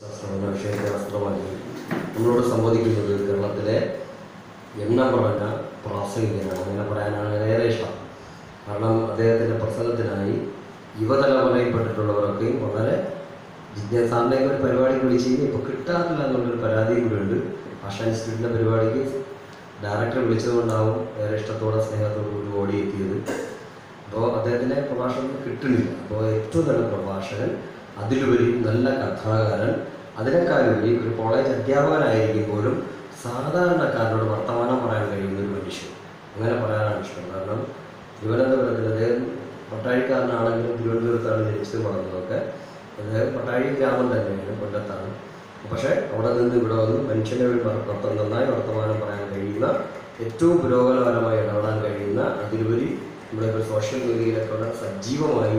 ശാസ്ത്രം എന്ന വിഷയത്തെ ആസ്പദമാക്കി നമ്മളോട് സംബോധിക്കുന്നത് കേരളത്തിലെ എണ്ണം പറഞ്ഞ പ്രാസംഗികനാണ്. അങ്ങനെ പറയാനാണ് ഏറെ ഇഷ്ടം. കാരണം അദ്ദേഹത്തിന്റെ പ്രസംഗത്തിനായി യുവതലമുറയിൽപ്പെട്ടിട്ടുള്ളവരൊക്കെയും വളരെ ജിജ്ഞാസാറിന്റെയൊക്കെ ഒരു പരിപാടി വിളിച്ച് കഴിഞ്ഞാൽ ഇപ്പോൾ കിട്ടാറില്ല എന്നുള്ളൊരു പരാതിയും ഉണ്ട്. ഭാഷാ ഇൻസ്റ്റിറ്റ്യൂട്ടിന്റെ പരിപാടിക്ക് ഡയറക്ടർ വിളിച്ചതുകൊണ്ടാവും ഏറെ ഇഷ്ടത്തോടെ സ്നേഹത്തോടു കൂടി ഓടിയെത്തിയത്. അപ്പോൾ അദ്ദേഹത്തിന്റെ പ്രഭാഷണം കിട്ടുന്നില്ല. അപ്പോൾ ഏറ്റവും നല്ല പ്രഭാഷകൻ അതിലുപരി നല്ല കഥാകാരൻ അതിനേക്കാളുപരി ഒരു കോളേജ് അധ്യാപകനായിരിക്കും പോലും സാധാരണക്കാരനോട് വർത്തമാനം പറയാൻ കഴിയുന്ന ഒരു മനുഷ്യൻ. അങ്ങനെ പറയാനാണ് ഇഷ്ടം. കാരണം തിരുവനന്തപുരത്തിൽ അദ്ദേഹം പട്ടാഴിക്കാരനാണെങ്കിലും തിരുവനന്തപുരത്താണ് ജനിച്ചത് വളർന്നതൊക്കെ. അദ്ദേഹം പട്ടാഴി ഗ്രാമം തന്നെയാണ് കൊല്ലത്താണ്. പക്ഷേ അവിടെ നിന്ന് ഇവിടെ വന്ന് മനുഷ്യനെ ഒരു വർത്തം നന്നായി വർത്തമാനം പറയാൻ കഴിയുന്ന ഏറ്റവും പുരോഗമനപരമായി ഇടപെടാൻ കഴിയുന്ന അതിലുപരി നമ്മുടെ ഇപ്പോൾ സോഷ്യൽ മീഡിയയിലൊക്കെ സജീവമായി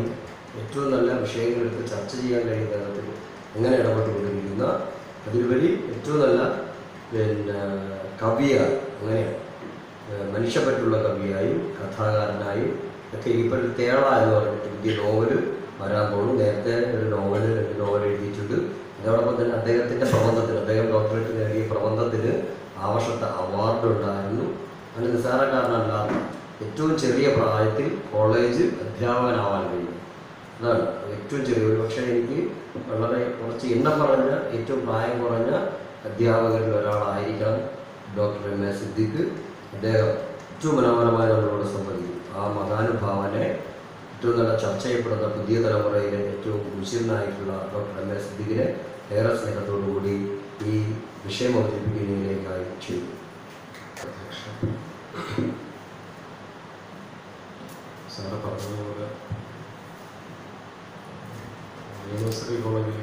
ഏറ്റവും നല്ല വിഷയങ്ങളെടുത്ത് ചർച്ച ചെയ്യാൻ കഴിയുന്ന തരത്തിൽ എങ്ങനെ ഇടപെട്ടുകൊണ്ടിരിക്കുന്ന അതിലുപരി ഏറ്റവും നല്ല പിന്നെ കവിയാണ് അങ്ങനെയാണ് മനുഷ്യപ്പറ്റുള്ള കവിയായും കഥാകാരനായും ഒക്കെ ഇപ്പോൾ തേള എന്ന് പറഞ്ഞിട്ട് പുതിയ നോവൽ വരാൻ പോകുന്നു. നേരത്തെ ഒരു നോവൽ രണ്ട് നോവൽ എഴുതിയിട്ടുണ്ട്. അതോടൊപ്പം തന്നെ അദ്ദേഹത്തിന്റെ പ്രബന്ധത്തിന് അദ്ദേഹം ഡോക്ടറേറ്റ് നേടിയ പ്രബന്ധത്തിന് ആ വർഷത്തെ അവാർഡ് ഉണ്ടായിരുന്നു. അങ്ങനെ നിസ്സാരക്കാരനല്ലാത്ത ഏറ്റവും ചെറിയ പ്രായത്തിൽ കോളേജ് അധ്യാപകനാവാൻ കഴിയും. അതാണ്. ഏറ്റവും ചെറിയ ഒരു പക്ഷേ എനിക്ക് വളരെ കുറച്ച് എണ്ണം പറഞ്ഞ ഏറ്റവും പ്രായം കുറഞ്ഞ അധ്യാപകരിൽ ഒരാളായിരിക്കണം ഡോക്ടർ എം എ സിദ്ദിഖ്. അദ്ദേഹം ഏറ്റവും മനോഹരമായി നമ്മളോട് സംബന്ധിക്കും ആ മഹാനുഭാവനെ ഏറ്റവും നല്ല ചർച്ച ചെയ്യപ്പെടുന്ന പുതിയ തലമുറയിലെ ഏറ്റവും കുശീലനായിട്ടുള്ള ഡോക്ടർ എം എ സിദ്ദിഖിനെ ഏറെ സ്നേഹത്തോടു കൂടി ഈ വിഷയം അവതരിപ്പിക്കുന്നതിലേക്കായി ചെയ്തു സാറ് പറഞ്ഞതുപോലെ യൂണിവേഴ്സിറ്റി കോളേജിൽ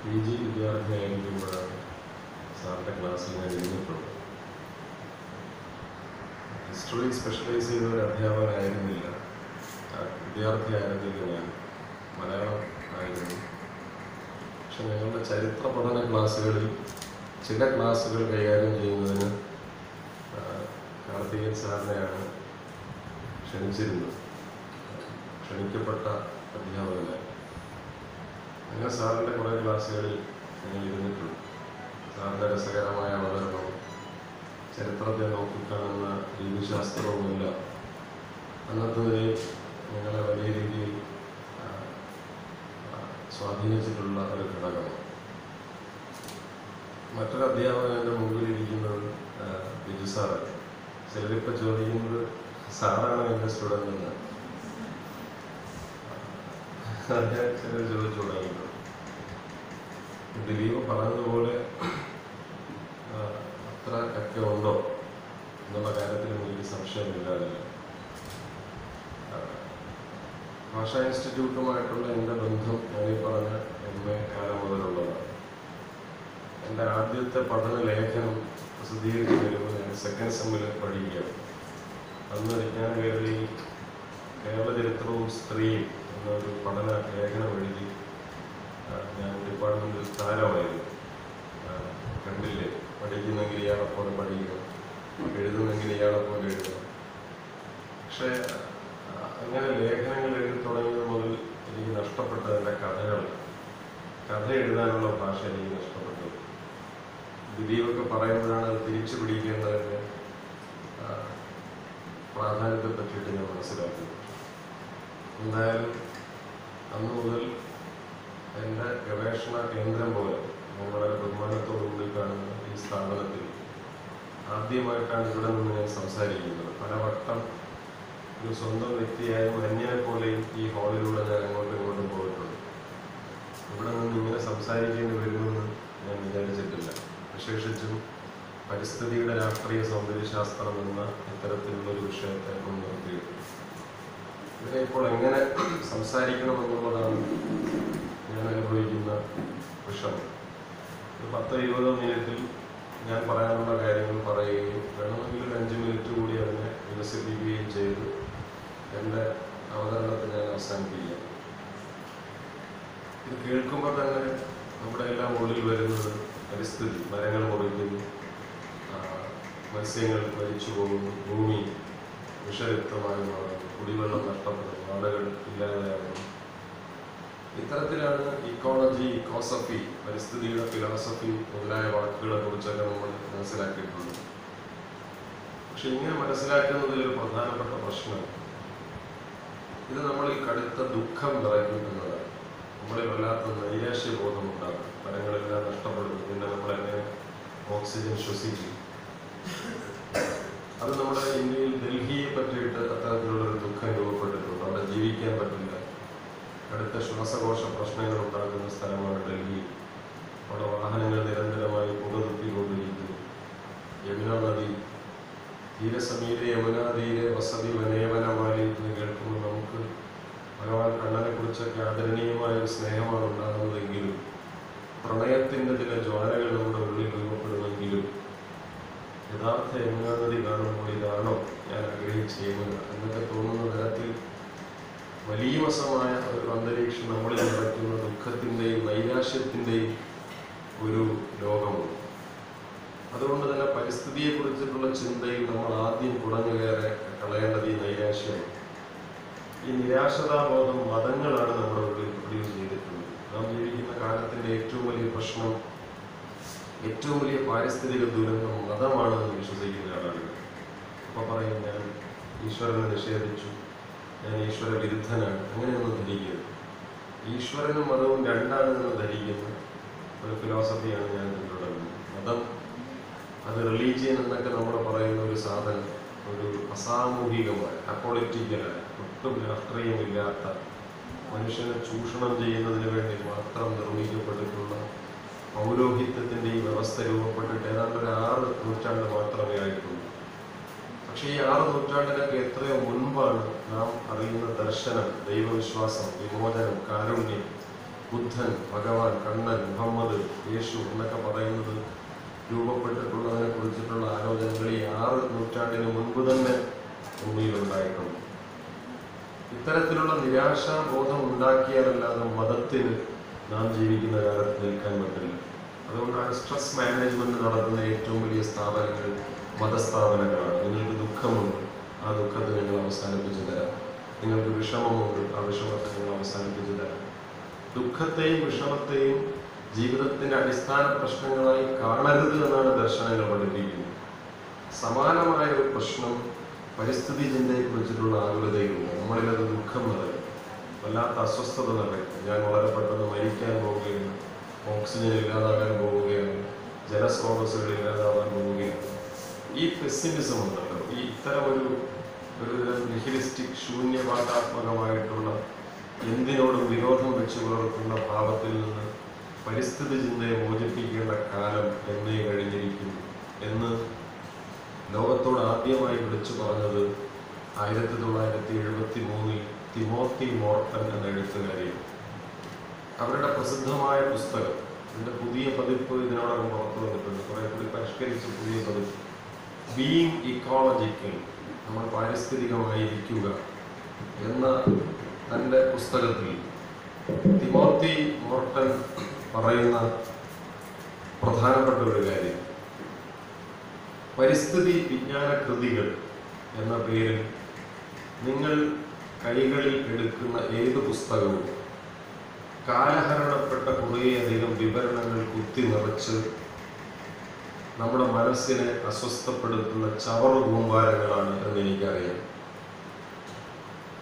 പി ജി വിദ്യാർത്ഥിയായിരിക്കുമ്പോഴാണ് സാറിന്റെ ക്ലാസ്സിൽ ഞാൻ ഇരുന്നിട്ടുള്ളത് ഹിസ്റ്ററി സ്പെഷ്യലൈസ് ചെയ്ത ഒരു അധ്യാപകനായിരുന്നില്ല. വിദ്യാർത്ഥിയായിരുന്നില്ല ഞാൻ. മലയാളം ആയിരുന്നു. പക്ഷെ ഞങ്ങളുടെ ചരിത്ര പഠന ക്ലാസ്സുകളിൽ ചില ക്ലാസ്സുകൾ കൈകാര്യം ചെയ്യുന്നതിന് കാർത്തികൻ സാറിനെയാണ് ക്ഷണിച്ചിരുന്നത്. ക്ഷണിക്കപ്പെട്ട അധ്യാപകനായി അങ്ങനെ സാറിന്റെ കുറേ ക്ലാസ്സുകളിൽ ഞങ്ങൾ ഇരുന്നിട്ടുണ്ട്. സാറിന്റെ രസകരമായ അവതരണവും ചരിത്രത്തെ നോക്കിക്കാണുന്ന രീതിശാസ്ത്രവുമെല്ലാം അന്നത്തെ ഞങ്ങളെ വലിയ രീതിയിൽ സ്വാധീനിച്ചിട്ടുള്ള ഒരു ഘടകമാണ്. മറ്റൊരു അധ്യാപകൻ എന്റെ മുമ്പിൽ ഇരിക്കുന്നത് ബിജു സാറാണ് ചിലരിപ്പോൾ ചോദിക്കുന്നത് സാറാണ് എന്റെ സ്റ്റുഡന്റ് എന്ന്. ചിലർ ചോദിച്ചു തുടങ്ങിയിട്ടുണ്ട് ദിലീപ് പറഞ്ഞതുപോലെ അത്ര ഒക്കെ ഉണ്ടോ എന്നുള്ള കാര്യത്തിൽ എനിക്ക് സംശയമില്ലാതില്ല ഭാഷാ ഇൻസ്റ്റിറ്റ്യൂട്ടുമായിട്ടുള്ള എന്റെ ബന്ധം ഞാൻ ഈ പറഞ്ഞ എം എ കാലം മുതലുള്ളതാണ്. എന്റെ ആദ്യത്തെ പഠന ലേഖനം പ്രസിദ്ധീകരിച്ച് വരുമ്പോൾ ഞാൻ സെക്കൻഡ് സെമ്മിൽ പഠിക്കുകയാണ്. അന്ന് ഞാൻ കരുതി കേരള ചരിത്രവും സ്ത്രീയും എന്നൊരു പഠന ലേഖനം എഴുതി ഞാൻ ഡിപ്പാർട്ട്മെന്റിൽ സ്ഥാനമായിരുന്നു കണ്ടില്ലേ? പഠിക്കുന്നെങ്കിൽ ഇയാളെപ്പോലെ പഠിക്കണം എഴുതുന്നെങ്കിൽ ഇയാളെപ്പോലെ എഴുതണം പക്ഷേ അങ്ങനെ ലേഖനങ്ങൾ എഴുതി തുടങ്ങിയത് മുതൽ എനിക്ക് നഷ്ടപ്പെട്ടതിന്റെ കഥകൾ കഥ എഴുതാനുള്ള ഭാഷ എനിക്ക് നഷ്ടപ്പെട്ടു. ദിലീപൊക്കെ പറയുമ്പോഴാണ് അത് തിരിച്ചു പിടിക്കേണ്ടതിന്റെ പ്രാധാന്യത്തെ പറ്റിയിട്ട് ഞാൻ മനസ്സിലാക്കുന്നു. എന്തായാലും അന്ന് മുതൽ എന്റെ ഗവേഷണ കേന്ദ്രം പോലെ വളരെ ബഹുമാനത്തോടുകൂടി കാണുന്ന ഈ സ്ഥാപനത്തിൽ ആദ്യമായിട്ടാണ് ഇവിടെ നിന്ന് ഞാൻ സംസാരിക്കുന്നത്. പലവട്ടം ഒരു സ്വന്തം വ്യക്തിയായും അന്യനെ പോലെയും ഈ ഹാളിലൂടെ ഞാൻ അങ്ങോട്ടും ഇങ്ങോട്ടും പോയിട്ടുണ്ട്. ഇവിടെ നിന്ന് ഇങ്ങനെ സംസാരിക്കേണ്ടി വരുമെന്ന് ഞാൻ വിചാരിച്ചിട്ടില്ല. വിശേഷിച്ചും പരിസ്ഥിതിയുടെ രാഷ്ട്രീയ സൗന്ദര്യശാസ്ത്രം എന്ന ഇത്തരത്തിലുള്ള ഒരു വിഷയത്തെ മുൻനിർത്തിയിട്ടുണ്ട് ഇതിനെ ഇപ്പോൾ എങ്ങനെ സംസാരിക്കണമെന്നുള്ളതാണ് ഞാൻ അനുഭവിക്കുന്ന വിഷമം. ഒരു പത്തോ ഇരുപതോ മിനിറ്റിൽ ഞാൻ പറയാനുള്ള കാര്യങ്ങൾ പറയുകയും വേണമെങ്കിൽ ഒരു അഞ്ച് മിനിറ്റ് കൂടി അതിനെ വികസിപ്പിക്കുകയും ചെയ്ത് എന്റെ അവതരണത്തെ ഞാൻ അവസാനിപ്പിക്കുക ഇത് കേൾക്കുമ്പോൾ തന്നെ നമ്മുടെ എല്ലാം ഉള്ളിൽ വരുന്നത് പരിസ്ഥിതി. മരങ്ങൾ മുറിക്കുന്നു. മത്സ്യങ്ങൾ മരിച്ചു പോകുന്നു. ഭൂമി വിഷലിപ്തമായി മാറുന്നു. കുടിവെള്ളം നഷ്ടപ്പെടുന്നു. ആളുകൾ ഇല്ലാതെയാകുന്നു. ഇത്തരത്തിലാണ് ഇക്കോളജി ഇക്കോസഫി പരിസ്ഥിതിയുടെ ഫിലോസഫി മുതലായ വാക്കുകളെ കുറിച്ചൊക്കെ നമ്മൾ മനസ്സിലാക്കിയിട്ടുള്ളത്. പക്ഷെ ഇങ്ങനെ മനസ്സിലാക്കുന്നതിൽ ഒരു പ്രധാനപ്പെട്ട പ്രശ്നം. ഇത് നമ്മളിൽ കടുത്ത ദുഃഖം നിറയ്ക്കുന്നതാണ്. നമ്മളിൽ വല്ലാത്ത നൈരാശ്യബോധം ഉണ്ടാകും ഫലങ്ങളെല്ലാം നഷ്ടപ്പെടുന്നു പിന്നെ നമ്മളെങ്ങനെ ഓക്സിജൻ ശ്വസിക്കും. അത് നമ്മുടെ ഇന്ത്യയിൽ ഡൽഹിയെ പറ്റിയിട്ട് അത്തരത്തിലുള്ള ഒരു ദുഃഖം പറ്റില്ല അടുത്ത ശ്വാസകോശ പ്രശ്നങ്ങൾ ഉണ്ടാക്കുന്ന സ്ഥലമാണ് ഡൽഹി. അവിടെ വാഹനങ്ങൾ നിരന്തരമായി പുകതുപ്പിക്കൊണ്ടിരിക്കുന്നു യമുന നദി. തീരസമീരെ യമുനാ തീരെ വസതി വനേവനമായി എന്ന് കേൾക്കുമ്പോൾ നമുക്ക് ഭഗവാൻ കണ്ണനെ കുറിച്ചൊക്കെ ആദരണീയമായ ഒരു സ്നേഹമാണ് ഉണ്ടാകുന്നതെങ്കിലും പ്രണയത്തിന്റെ ചില ജ്വാലകൾ നമ്മുടെ ഉള്ളിൽ രൂപപ്പെടുമെങ്കിലും യഥാർത്ഥ യമുനാനദി കാണുമ്പോൾ ഇതാണോ ഞാൻ ആഗ്രഹിച്ച യമുന? എന്നൊക്കെ തോന്നുന്ന തരത്തിൽ വലിയമസമായ ഒരു അന്തരീക്ഷം നമ്മളിൽ നടക്കുന്ന ദുഃഖത്തിന്റെയും വൈരാശ്യത്തിന്റെയും ഒരു ലോകമാണ്. അതുകൊണ്ട് തന്നെ പരിസ്ഥിതിയെ കുറിച്ചിട്ടുള്ള ചിന്തയിൽ നമ്മൾ ആദ്യം കുടഞ്ഞു കയറി കളയേണ്ടത് ഈ നൈരാശ്യമാണ്. ഈ നിരാശതാബോധം മതങ്ങളാണ് നമ്മുടെ ഉള്ളിൽ പ്രൊഡ്യൂസ് ചെയ്തിട്ടുള്ളത്. നാം ജീവിക്കുന്ന കാലത്തിന്റെ ഏറ്റവും വലിയ പ്രശ്നം ഏറ്റവും വലിയ പാരിസ്ഥിതിക ദുരന്തം മതമാണെന്ന് വിശ്വസിക്കുന്ന ആളാണ് അപ്പൊ പറയും ഞാൻ ഈശ്വരനെ നിഷേധിച്ചു. ഞാൻ ഈശ്വര വിരുദ്ധനാണ്. അങ്ങനെയൊന്നും ധരിക്കരുത്. ഈശ്വരനും മതവും രണ്ടാണെന്ന് ധരിക്കുന്ന ഒരു ഫിലോസഫിയാണ് ഞാൻ പിന്തുടരുന്നത് മതം അത് റിലീജിയൻ എന്നൊക്കെ നമ്മൾ പറയുന്ന ഒരു സാധനം ഒരു അസാമൂഹികമായ അപ്പൊളിറ്റിക്കലായ ഒട്ടും രാഷ്ട്രീയമില്ലാത്ത മനുഷ്യനെ ചൂഷണം ചെയ്യുന്നതിന് വേണ്ടി മാത്രം നിർമ്മിക്കപ്പെട്ടിട്ടുള്ള പൗരോഹിത്യത്തിന്റെ ഈ വ്യവസ്ഥ രൂപപ്പെട്ടിട്ട് ഏതാണ്ട് ഒരു ആറ് നൂറ്റാണ്ട് മാത്രമേ ആയിട്ടുള്ളൂ. പക്ഷേ ഈ ആറ് നൂറ്റാണ്ടിനൊക്കെ എത്രയോ മുൻപാണ് നാം അറിയുന്ന ദർശനം ദൈവവിശ്വാസം വിമോചനം കാരുണ്യം ബുദ്ധൻ ഭഗവാൻ കണ്ണൻ മുഹമ്മദ് യേശു എന്നൊക്കെ പറയുന്നത് രൂപപ്പെട്ടിട്ടുള്ളതിനെ കുറിച്ചിട്ടുള്ള ആലോചനകൾ ഈ ആറ് നൂറ്റാണ്ടിന് മുൻപ് തന്നെ ഭൂമിയിലുണ്ടായിട്ടുണ്ട്. ഇത്തരത്തിലുള്ള നിരാശാബോധം ഉണ്ടാക്കിയാലല്ലാതെ മതത്തിന് നാം ജീവിക്കുന്ന കാലത്ത് നിൽക്കാൻ പറ്റില്ല. അതുകൊണ്ടാണ് സ്ട്രെസ് മാനേജ്മെന്റ് നടത്തുന്ന ഏറ്റവും വലിയ സ്ഥാപനങ്ങൾ മതസ്ഥാപനങ്ങളാണ്. നിങ്ങൾക്ക് ദുഃഖമുണ്ട്? ആ ദുഃഖത്തെ ഞങ്ങൾ അവസാനിപ്പിച്ചു തരാം. നിങ്ങൾക്ക് വിഷമമുണ്ട് ആ വിഷമത്തെ ഞങ്ങൾ അവസാനിപ്പിച്ചു തരാം. ദുഃഖത്തെയും വിഷമത്തെയും ജീവിതത്തിന്റെ അടിസ്ഥാന പ്രശ്നങ്ങളായി കാണരുത് എന്നാണ് ദർശനങ്ങൾ പഠിപ്പിക്കുന്നത്. സമാനമായ ഒരു പ്രശ്നം പരിസ്ഥിതി ചിന്തയെ കുറിച്ചിട്ടുള്ള ആകുലതയുണ്ട് നമ്മളിലത് ദുഃഖം നിറയും. വല്ലാത്ത അസ്വസ്ഥത നിറയും. ഞാൻ വളരെ പെട്ടെന്ന് മരിക്കാൻ പോവുകയാണ്. ഓക്സിജൻ ഇല്ലാതാകാൻ പോവുകയാണ്. ജലസ്രോതസ്സുകൾ ഇല്ലാതാവാൻ പോവുകയാണ്. ഈ പെസിമിസം ഉണ്ടല്ലോ ഈ ഇത്തരം ഒരു നിഹിലിസ്റ്റിക് ശൂന്യവാദാത്മകമായിട്ടുള്ള എന്തിനോടും വിരോധം വെച്ച് പുലർത്തുന്ന ഭാവത്തിൽ നിന്ന് പരിസ്ഥിതി ചിന്തയെ മോചിപ്പിക്കേണ്ട കാലം എന്നേ കഴിഞ്ഞിരിക്കുന്നു എന്ന് ലോകത്തോട് ആദ്യമായി വിളിച്ചു പറഞ്ഞത് ആയിരത്തി തൊള്ളായിരത്തി എഴുപത്തി മൂന്നിൽ തിമോത്തി മോർട്ടൻ എന്ന എഴുത്തുകാരിയാണ്. അവരുടെ പ്രസിദ്ധമായ പുസ്തകം ഇതിന്റെ പുതിയ പതിപ്പ് ഇതിനോടകം പുറത്തു വന്നിട്ടുണ്ട്. കുറേ കൂടി പരിഷ്കരിച്ച പുതിയ പതിപ്പ്. ബീയിങ് ഇക്കോളജിക്കൽ നമ്മൾ പാരിസ്ഥിതികമായിരിക്കുക എന്ന തന്റെ പുസ്തകത്തിൽ തിമോത്തി മോർട്ടൻ പറയുന്ന പ്രധാനപ്പെട്ട ഒരു കാര്യം. പരിസ്ഥിതി വിജ്ഞാന കൃതികൾ എന്ന പേരിൽ നിങ്ങൾ കൈകളിൽ എടുക്കുന്ന ഏത് പുസ്തകവും കാലഹരണപ്പെട്ട കുറേയധികം വിവരണങ്ങൾ കുത്തി നിറച്ച് നമ്മുടെ മനസ്സിനെ അസ്വസ്ഥപ്പെടുത്തുന്ന ചവറു കൂമ്പാരങ്ങളാണ് എന്ന് എനിക്കറിയാം.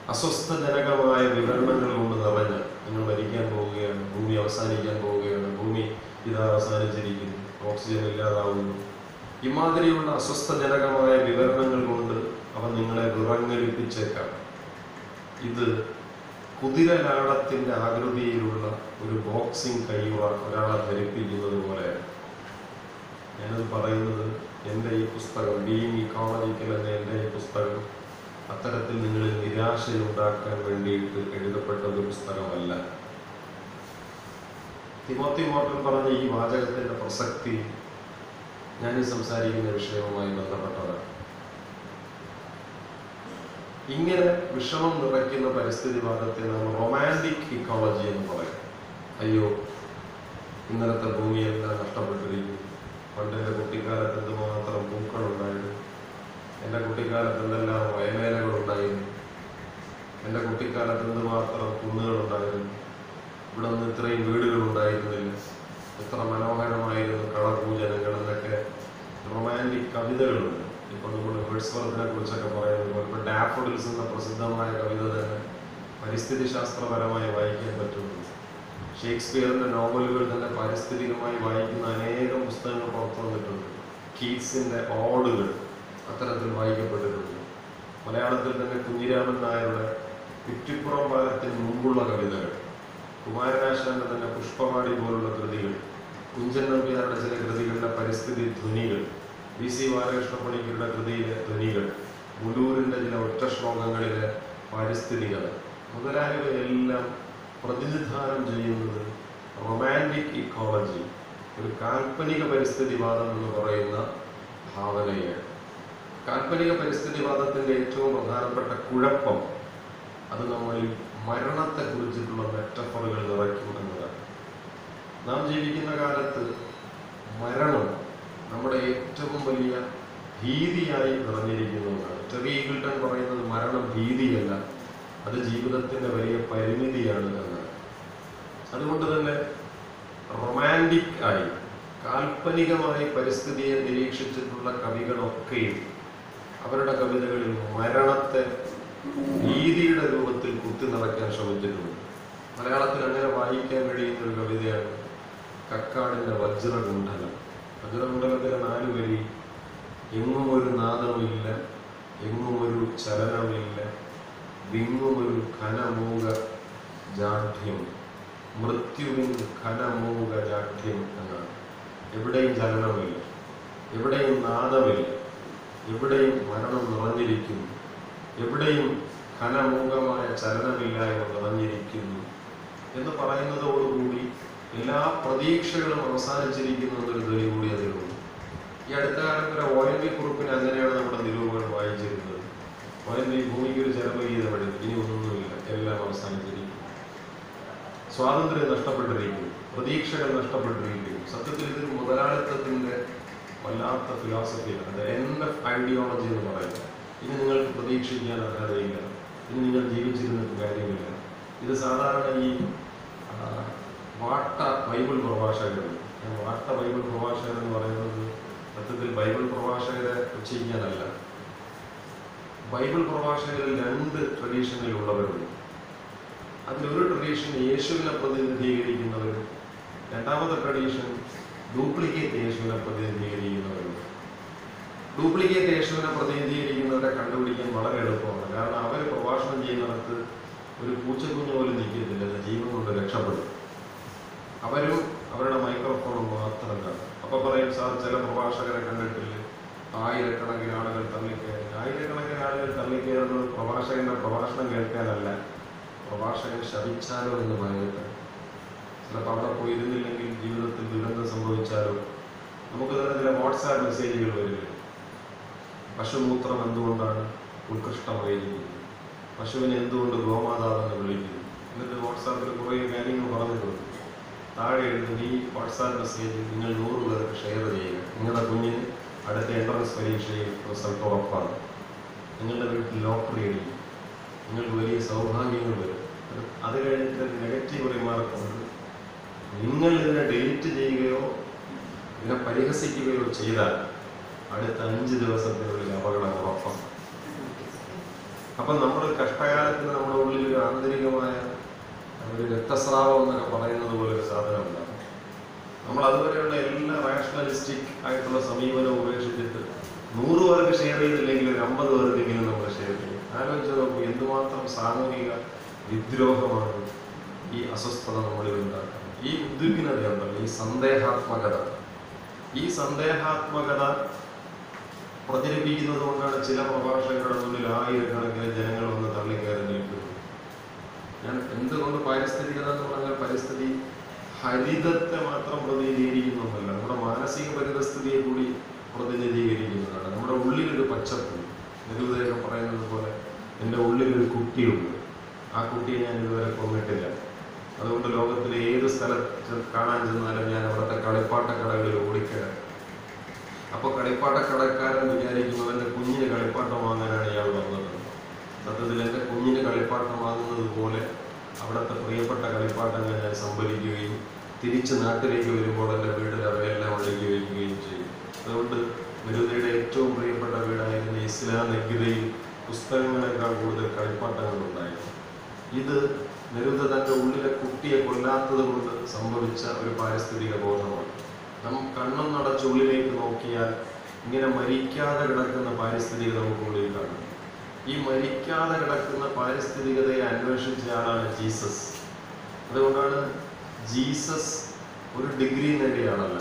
അസ്വസ്ഥജനകമായ വിവരണങ്ങൾ കൊണ്ട് നിറഞ്ഞ നിങ്ങൾ മരിക്കാൻ പോവുകയാണ് ഭൂമി അവസാനിക്കാൻ പോവുകയാണ് ഭൂമി ഇത് അവസാനിച്ചിരിക്കുന്നു ഓക്സിജൻ ഇല്ലാതാവുന്നു. ഇമാതിരിയുള്ള അസ്വസ്ഥജനകമായ വിവരണങ്ങൾ കൊണ്ട് അവ നിങ്ങളെ വിറങ്ങലിപ്പിച്ചേക്കാം. ഇത് കുതിരലാടത്തിന്റെ ആകൃതിയിലുള്ള ഒരു ബോക്സിംഗ് കയ്യുറ ഒരാളെ ധരിപ്പിക്കുന്നത് പോലെയാണ് ഞാനത് പറയുന്നത് എന്റെ ഈ പുസ്തകം ബീങ് ഇക്കോളജിക്കൽ എന്ന എന്റെ ഈ പുസ്തകം അത്തരത്തിൽ നിങ്ങളിൽ നിരാശയുണ്ടാക്കാൻ വേണ്ടിയിട്ട് എഴുതപ്പെട്ട ഒരു പുസ്തകമല്ല. തിമോത്തി മോട്ടൻ പറഞ്ഞ ഈ വാചകത്തിന്റെ പ്രസക്തി ഞാൻ സംസാരിക്കുന്ന വിഷയവുമായി ബന്ധപ്പെട്ടതാണ്. ഇങ്ങനെ വിഷമം നിറയ്ക്കുന്ന പരിസ്ഥിതിവാദത്തെ നമ്മൾ റൊമാന്റിക് ഇക്കോളജി എന്ന് പറയും. അയ്യോ ഇന്നലത്തെ ഭൂമിയെല്ലാം നഷ്ടപ്പെട്ടിരിക്കുന്നു. പണ്ട് എന്റെ കുട്ടിക്കാലത്ത് എന്തുമാത്രം പൂക്കളുണ്ടായിരുന്നു? എന്റെ കുട്ടിക്കാലത്ത് എന്തെല്ലാം വയമേലകളുണ്ടായിരുന്നു എന്റെ കുട്ടിക്കാലത്ത് എന്തുമാത്രം കുന്നുകളുണ്ടായിരുന്നു? ഇവിടെ നിന്ന് ഇത്രയും വീടുകൾ ഉണ്ടായിരുന്നില്ല എത്ര മനോഹരമായിരുന്നു കളപൂജനങ്ങൾ എന്നൊക്കെ റൊമാന്റിക് കവിതകളുണ്ട്. ഇപ്പൊ നമ്മൾ വേഴ്സ്വർത്തിനെ കുറിച്ചൊക്കെ പറയുന്നത് ഇപ്പോൾ ഇപ്പൊ ഡാഫോഡിൽസ് എന്ന പ്രസിദ്ധമായ കവിത തന്നെ പരിസ്ഥിതി ശാസ്ത്രപരമായി വായിക്കാൻ പറ്റുന്നുണ്ട് ഷേക്സ്പിയറിന്റെ നോവലുകൾ തന്നെ പാരിസ്ഥിതികമായി വായിക്കുന്ന അനേകം പുസ്തകങ്ങൾ പുറത്തു വന്നിട്ടുണ്ട്. കീറ്റ്സിന്റെ ഓടുകൾ അത്തരത്തിൽ വായിക്കപ്പെട്ടിട്ടുണ്ട്. മലയാളത്തിൽ തന്നെ കുഞ്ഞിരാമൻ നായരുടെ കുറ്റിപ്പുറം പാലത്തിന് മുമ്പുള്ള കവിതകൾ കുമാരനാശാന്റെ തന്നെ പുഷ്പവാടി പോലുള്ള കൃതികൾ കുഞ്ചൻ നമ്പ്യാരുടെ ചില കൃതികളുടെ പരിസ്ഥിതി ധ്വനികൾ വി സി ബാലകൃഷ്ണ പണിക്കരുടെ കൃതിയിലെ ധ്വനികൾ മുലൂരിന്റെ ചില ഒറ്റ ശ്ലോകങ്ങളിലെ പാരിസ്ഥിതികത. മുതലായവയെല്ലാം പ്രതിനിധാനം ചെയ്യുന്നത് റൊമാന്റിക് ഇക്കോളജി ഒരു കാൽപ്പനിക പരിസ്ഥിതിവാദം എന്ന് പറയുന്ന ഭാവനയാണ്. കാൽപ്പനിക പരിസ്ഥിതിവാദത്തിന്റെ ഏറ്റവും പ്രധാനപ്പെട്ട കുഴപ്പം അത് നമ്മളിൽ മരണത്തെ കുറിച്ചിട്ടുള്ള മെറ്റഫറുകൾ നിറയ്ക്കും എന്നതാണ്. നാം ജീവിക്കുന്ന കാലത്ത് മരണം നമ്മുടെ ഏറ്റവും വലിയ ഭീതിയായി നിറഞ്ഞിരിക്കുന്നതാണ് ഈഗിൾട്ടൺ പറയുന്നത് മരണം ഭീതിയല്ല അത് ജീവിതത്തിന്റെ വലിയ പരിമിതിയാണ് എന്നാണ്. അതുകൊണ്ട് തന്നെ റൊമാന്റിക് ആയി കാൽപ്പനികമായി പരിസ്ഥിതിയെ നിരീക്ഷിച്ചിട്ടുള്ള കവികളൊക്കെയും അവരുടെ കവിതകളിൽ മരണത്തെ നീതിയുടെ രൂപത്തിൽ കുത്തി നിറയ്ക്കാൻ ശ്രമിച്ചിട്ടുണ്ട്. മലയാളത്തിൽ അങ്ങനെ വായിക്കാൻ കഴിയുന്ന ഒരു കവിതയാണ് കക്കാടിന്റെ വജ്രകുണ്ഡലം വജ്രകുണ്ഡലത്തിലെ നാല് വരി എങ്ങും ഒരു നാദമില്ല എങ്ങും ഒരു ചലനമില്ല വിങ്ങും ഒരു ഘനമൂക ജാഠ്യം മൃത്യുവിൻ ഘനമൂക എന്നാണ്. എവിടെയും ചലനമില്ല. എവിടെയും നാദമില്ല. എവിടെയും മരണം നിറഞ്ഞിരിക്കുന്നു. എവിടെയും ഘനമൂകമായ ചലനമില്ലായ്മ നിറഞ്ഞിരിക്കുന്നു. എന്ന് പറയുന്നതോടുകൂടി എല്ലാ പ്രതീക്ഷകളും അവസാനിച്ചിരിക്കുന്നു എന്നൊരു തെളിവ് കൂടി അതിലുണ്ട് ഈ അടുത്ത കാലം വരെ ഒ എൻ വി കുറിപ്പിന് അങ്ങനെയാണ് നമ്മുടെ നിരൂപകൾ വായിച്ചിരുന്നത്. ഒ എൻ വി ഭൂമിക്ക് ഒരു ചെലവീതം ഇനി ഒന്നുമില്ല. എല്ലാം അവസാനിച്ചിരിക്കുന്നു. സ്വാതന്ത്ര്യം നഷ്ടപ്പെട്ടിരിക്കുന്നു. പ്രതീക്ഷകൾ നഷ്ടപ്പെട്ടിരിക്കുന്നു. സത്യത്തിൽ ഇതൊരു മുതലാളിത്തത്തിന്റെ വല്ലാത്ത ഫിലോസഫിയാണ് എൻഡ് ഓഫ് ഐഡിയോളജി എന്ന് പറയുന്നത്. ഇനി നിങ്ങൾക്ക് പ്രതീക്ഷിക്കാൻ അർഹതയില്ല. ഇനി നിങ്ങൾ ജീവിച്ചിരുന്നിട്ട് കാര്യമില്ല. ഇത് സാധാരണ ഈ വാട്ട ബൈബിൾ പ്രഭാഷകർ വാട്ട ബൈബിൾ പ്രഭാഷകർ എന്ന് പറയുന്നത് സത്യത്തിൽ ബൈബിൾ പ്രഭാഷകരെ ഉച്ചരിക്കാനല്ല ബൈബിൾ പ്രഭാഷകരിൽ രണ്ട് ട്രഡീഷനിലുള്ളവരുണ്ട് അതിലൊരു ട്രഡീഷൻ യേശുവിനെ പ്രതിനിധീകരിക്കുന്നവരും രണ്ടാമത്തെ ട്രഡീഷൻ ഡ്യൂപ്ലിക്കേറ്റ് യേശുവിനെ പ്രതിനിധീകരിക്കുന്നവരുണ്ട് ഡ്യൂപ്ലിക്കേറ്റ് യേശുവിനെ പ്രതിനിധീകരിക്കുന്നവരെ കണ്ടുപിടിക്കാൻ വളരെ എളുപ്പമാണ്. കാരണം അവർ പ്രഭാഷണം ചെയ്യുന്നിടത്ത് ഒരു പൂച്ചക്കുഞ്ഞ് പോലും നിൽക്കത്തില്ല ജീവൻ കൊണ്ട് രക്ഷപ്പെടും. അവരും അവരുടെ മൈക്രോഫോണും മാത്രം കാണും. അപ്പൊ പറയും സാർ ചില പ്രഭാഷകരെ കണ്ടിട്ടില്ല. ആയിരക്കണക്കിന് ആളുകൾ തള്ളിക്കയറി ആയിരക്കണക്കിന് ആളുകൾ തള്ളിക്കയറുന്നത് പ്രഭാഷകന്റെ പ്രഭാഷണം കേൾക്കാനല്ല. പ്രഭാഷകൻ ശപിച്ചാലോ എന്ന് ഭയന്നിട്ട് ചിലപ്പോൾ അവിടെ പോയിരുന്നില്ലെങ്കിൽ ജീവിതത്തിൽ ദുരന്തം സംഭവിച്ചാലോ? നമുക്ക് തന്നെ ചില വാട്സാപ്പ് മെസ്സേജുകൾ വരില്ല പശുമൂത്രം എന്തുകൊണ്ടാണ് ഉത്കൃഷ്ടമായിരിക്കുന്നത്? പശുവിനെ എന്തുകൊണ്ട് ഗോമാതാവെന്ന് വിളിക്കുന്നു? എന്നിട്ട് വാട്സാപ്പിൽ കുറേ കാര്യങ്ങൾ പറഞ്ഞിട്ടുണ്ട്. താഴെ എഴുതുന്ന ഈ വാട്സാപ്പ് മെസ്സേജ് നിങ്ങൾ നൂറ് പേർക്ക് ഷെയർ ചെയ്യുക. നിങ്ങളുടെ കുഞ്ഞിന് അടുത്ത എൻട്രൻസ് പരീക്ഷയിൽ റിസൾട്ട് ഉറപ്പാണ്. നിങ്ങളുടെ വീട്ടിൽ ലോട്ടറി അടിക്കും നിങ്ങൾക്ക് വലിയ സൗഭാഗ്യങ്ങൾ വരും. അത് കഴിഞ്ഞിട്ട് നെഗറ്റീവ് റിമാർക്ക് ഉണ്ട് നിങ്ങൾ ഇതിനെ ഡിലീറ്റ് ചെയ്യുകയോ ഇതിനെ പരിഹസിക്കുകയോ ചെയ്താൽ അടുത്ത അഞ്ച് ദിവസത്തിനുള്ളിൽ അപകടം ഉറപ്പാണ്. അപ്പം നമ്മൾ കഷ്ടകാലത്തിന് നമ്മുടെ ഉള്ളിൽ ഒരു ആന്തരികമായ ഒരു രക്തസ്രാവം എന്നൊക്കെ പറയുന്നത് പോലെ ഒരു സാധനം ഉണ്ടാകും നമ്മൾ അതുവരെയുള്ള എല്ലാ റാഷണലിസ്റ്റിക് ആയിട്ടുള്ള സമീപനം ഉപേക്ഷിച്ചിട്ട് നൂറ് പേർക്ക് ഷെയർ ചെയ്തില്ലെങ്കിൽ ഒരു അമ്പത് പേർക്കെങ്കിലും നമ്മൾ ഷെയർ ചെയ്യും. ആലോചിച്ച് നോക്കൂ എന്തുമാത്രം സാമൂഹിക വിദ്രോഹമാണ് ഈ അസ്വസ്ഥത നമ്മളിൽ ഉണ്ടാക്കുന്നത്. ഈ ഉദ്വിഗ്നതയുണ്ടല്ലോ ഈ സന്ദേഹാത്മകത. ഈ സന്ദേഹാത്മകത പ്രചരിപ്പിക്കുന്നത് കൊണ്ടാണ് ചില പ്രഭാഷകരുടെ മുന്നിൽ ആയിരക്കണക്കിന് ജനങ്ങൾ വന്ന് തള്ളിക്കയറി നിൽക്കുന്നത്. ഞാൻ എന്തുകൊണ്ട് പാരിസ്ഥിതികത എന്ന് പറഞ്ഞാൽ പരിസ്ഥിതി ഹരിതത്തെ മാത്രം പ്രതിനിധീകരിക്കുന്നതല്ല നമ്മുടെ മാനസിക പരിതസ്ഥിതിയെ കൂടി പ്രതിനിധീകരിക്കുന്നതാണ്. നമ്മുടെ ഉള്ളിലൊരു പച്ചപ്പ് നിരുതയൊക്കെ പറയുന്നത് പോലെ എന്റെ ഉള്ളിലൊരു കുട്ടിയുണ്ട്. ആ കുട്ടിയെ ഞാൻ ഇതുവരെ കൊന്നിട്ടില്ല. അതുകൊണ്ട് ലോകത്തിലെ ഏത് സ്ഥലത്ത് കാണാൻ ചെന്നാലും ഞാൻ അവിടുത്തെ കളിപ്പാട്ടക്കടകളിൽ അപ്പോൾ അപ്പൊ കളിപ്പാട്ടക്കടക്കാരൻ വിചാരിക്കുന്നത് എന്റെ കുഞ്ഞിന് കളിപ്പാട്ടം വാങ്ങാനാണ് ഇയാൾ വന്നത്. സത്യത്തിൽ എന്റെ കുഞ്ഞിന് കളിപ്പാട്ടം വാങ്ങുന്നത് പോലെ അവിടുത്തെ പ്രിയപ്പെട്ട കളിപ്പാട്ടങ്ങൾ ഞാൻ സംഭരിക്കുകയും തിരിച്ച് നാട്ടിലേക്ക് വരുമ്പോൾ എന്റെ വീട്ടിൽ അവയെല്ലാം ഒഴുകി വയ്ക്കുകയും ചെയ്യും. അതുകൊണ്ട് മെരുതയുടെ ഏറ്റവും പ്രിയപ്പെട്ട വീടായിരുന്ന ഇസ്ലാം നെഗിതയിൽ പുസ്തകങ്ങളെക്കാൾ കൂടുതൽ കളിപ്പാട്ടങ്ങൾ ഉണ്ടായിരുന്നു ഇത് നിരുദ്ധ തന്റെ ഉള്ളിലെ കുട്ടിയെ കൊല്ലാത്തത് കൊണ്ട് സംഭവിച്ച ഒരു പാരിസ്ഥിതിക ബോധമാണ്. നാം കണ്ണും നടച്ച് ഉള്ളിലേക്ക് നോക്കിയാൽ ഇങ്ങനെ മരിക്കാതെ കിടക്കുന്ന പാരിസ്ഥിതികത നമുക്കുള്ളിൽ കാണും. ഈ മരിക്കാതെ കിടക്കുന്ന പാരിസ്ഥിതികതയെ അന്വേഷിച്ച ആളാണ് ജീസസ്. അതുകൊണ്ടാണ് ജീസസ് ഒരു ഡിഗ്രി നേടിയ ആളല്ല.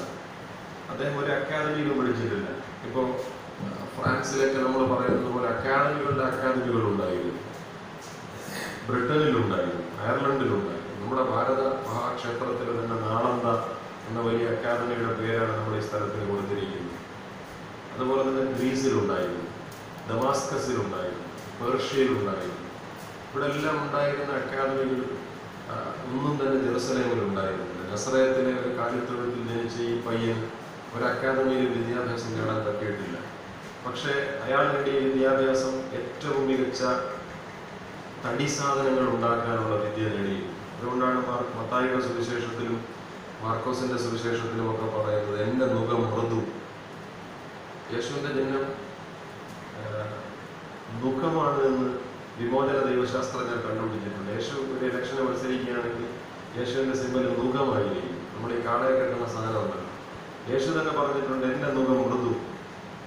അദ്ദേഹം ഒരു അക്കാദമിയിലും പഠിച്ചിട്ടില്ല. ഇപ്പോൾ ഫ്രാൻസിലൊക്കെ നമ്മൾ പറയുന്നത് പോലെ അക്കാദമികളുടെ അക്കാദമികൾ ഉണ്ടായിരുന്നു ബ്രിട്ടനിലുണ്ടായിരുന്നു അയർലൻഡിലുണ്ടായിരുന്നു. നമ്മുടെ ഭാരത മഹാക്ഷേത്രത്തിൽ തന്നെ നാളന്ത എന്ന വലിയ അക്കാദമിയുടെ പേരാണ് നമ്മൾ ഈ സ്ഥലത്തിന് കൊടുത്തിരിക്കുന്നത്. അതുപോലെ തന്നെ ഗ്രീസിലുണ്ടായിരുന്നു ഡമാസ്കസിലുണ്ടായിരുന്നു പേർഷ്യയിലുണ്ടായിരുന്നു. ഇവിടെ എല്ലാം ഉണ്ടായിരുന്ന അക്കാദമികൾ ഒന്നും തന്നെ ജെറുസലേമിൽ ഉണ്ടായിരുന്നില്ല ഒരു കാലിത്തൊഴുത്തിൽ ജനിച്ച ഈ പയ്യൻ ഒരു അക്കാദമിയിൽ വിദ്യാഭ്യാസം നേടാൻ പറ്റിയിട്ടില്ല. പക്ഷേ അയാൾ നേടിയ വിദ്യാഭ്യാസം ഏറ്റവും മികച്ച തടി സാധനങ്ങൾ ഉണ്ടാക്കാനുള്ള വിദ്യ നേടിയിരുന്നു അതുകൊണ്ടാണ് മത്തായിയുടെ സുവിശേഷത്തിലും മാർക്കോസിന്റെ സുവിശേഷത്തിലും ഒക്കെ പറയുന്നത് എന്റെ മുഖം മൃദു. യേശുവിന്റെ ജന്മം ദുഃഖമാണ് എന്ന് വിമോചന ദൈവശാസ്ത്രജ്ഞർ കണ്ടുപിടിച്ചിട്ടുണ്ട്. യേശു ഒരു ഇലക്ഷന് മത്സരിക്കുകയാണെങ്കിൽ യേശുവിന്റെ സിമ്പൽ മുഖമായിരിക്കും. നമ്മൾ ഈ കാളയെ സാധനം സാധനമുണ്ടല്ലോ യേശു തന്നെ പറഞ്ഞിട്ടുണ്ട് എന്റെ മുഖം മൃദു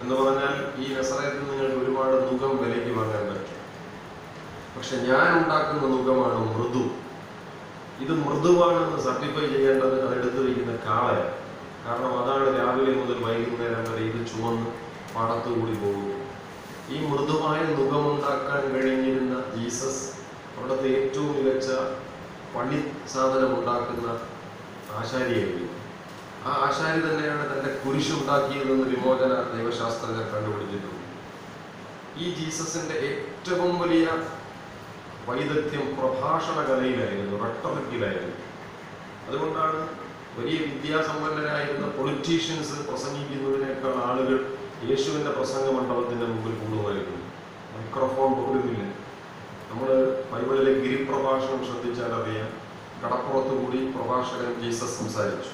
എന്ന് പറഞ്ഞാൽ ഈ നസറയത്തിൽ നിങ്ങൾക്ക് ഒരുപാട് മുഖം വിലയ്ക്ക് വാങ്ങാൻ പറ്റും. പക്ഷെ ഞാൻ ഉണ്ടാക്കുന്ന മുഖമാണ് മൃദു. ഇത് മൃദുവാണെന്ന് സർട്ടിഫൈ ചെയ്യേണ്ടത് അതെടുത്ത് വയ്ക്കുന്ന കാളയാണ്. കാരണം അതാണ് രാവിലെ മുതൽ വൈകുന്നേരം വരെ ഇത് ചുവന്ന് പാടത്തു കൂടി പോകുന്നു ഈ മൃദുവായ മുഖമുണ്ടാക്കാൻ കഴിഞ്ഞിരുന്ന ജീസസ് അവിടുത്തെ ഏറ്റവും മികച്ച പണി സാധനം ഉണ്ടാക്കുന്ന ആശാരിയായിരുന്നു. ആ ആശാരി തന്നെയാണ് തന്റെ കുരിശുണ്ടാക്കിയതെന്ന് വിമോചന ദൈവശാസ്ത്രജ്ഞർ കണ്ടുപിടിച്ചിട്ടുണ്ട്. ഈ ജീസസിന്റെ ഏറ്റവും വലിയ വൈദഗ്ധ്യം പ്രഭാഷണ കലയിലായിരുന്നു റട്ടറിക്കിലായിരുന്നു അതുകൊണ്ടാണ് വലിയ വിദ്യാസമ്പന്നരായിരുന്ന പൊളിറ്റീഷ്യൻസ് പ്രസംഗിക്കുന്നതിനേക്കാൾ ആളുകൾ യേശുവിന്റെ പ്രസംഗ മണ്ഡപത്തിന്റെ മുമ്പിൽ കൂടുമായിരുന്നു മൈക്രോഫോൺ പോലുമില്ല. നമ്മൾ ബൈബിളിലെ ഗിരിപ്രഭാഷണം ശ്രദ്ധിച്ചാൽ അറിയാം കടപ്പുറത്തുകൂടി പ്രഭാഷകൻ ജീസസ് സംസാരിച്ചു.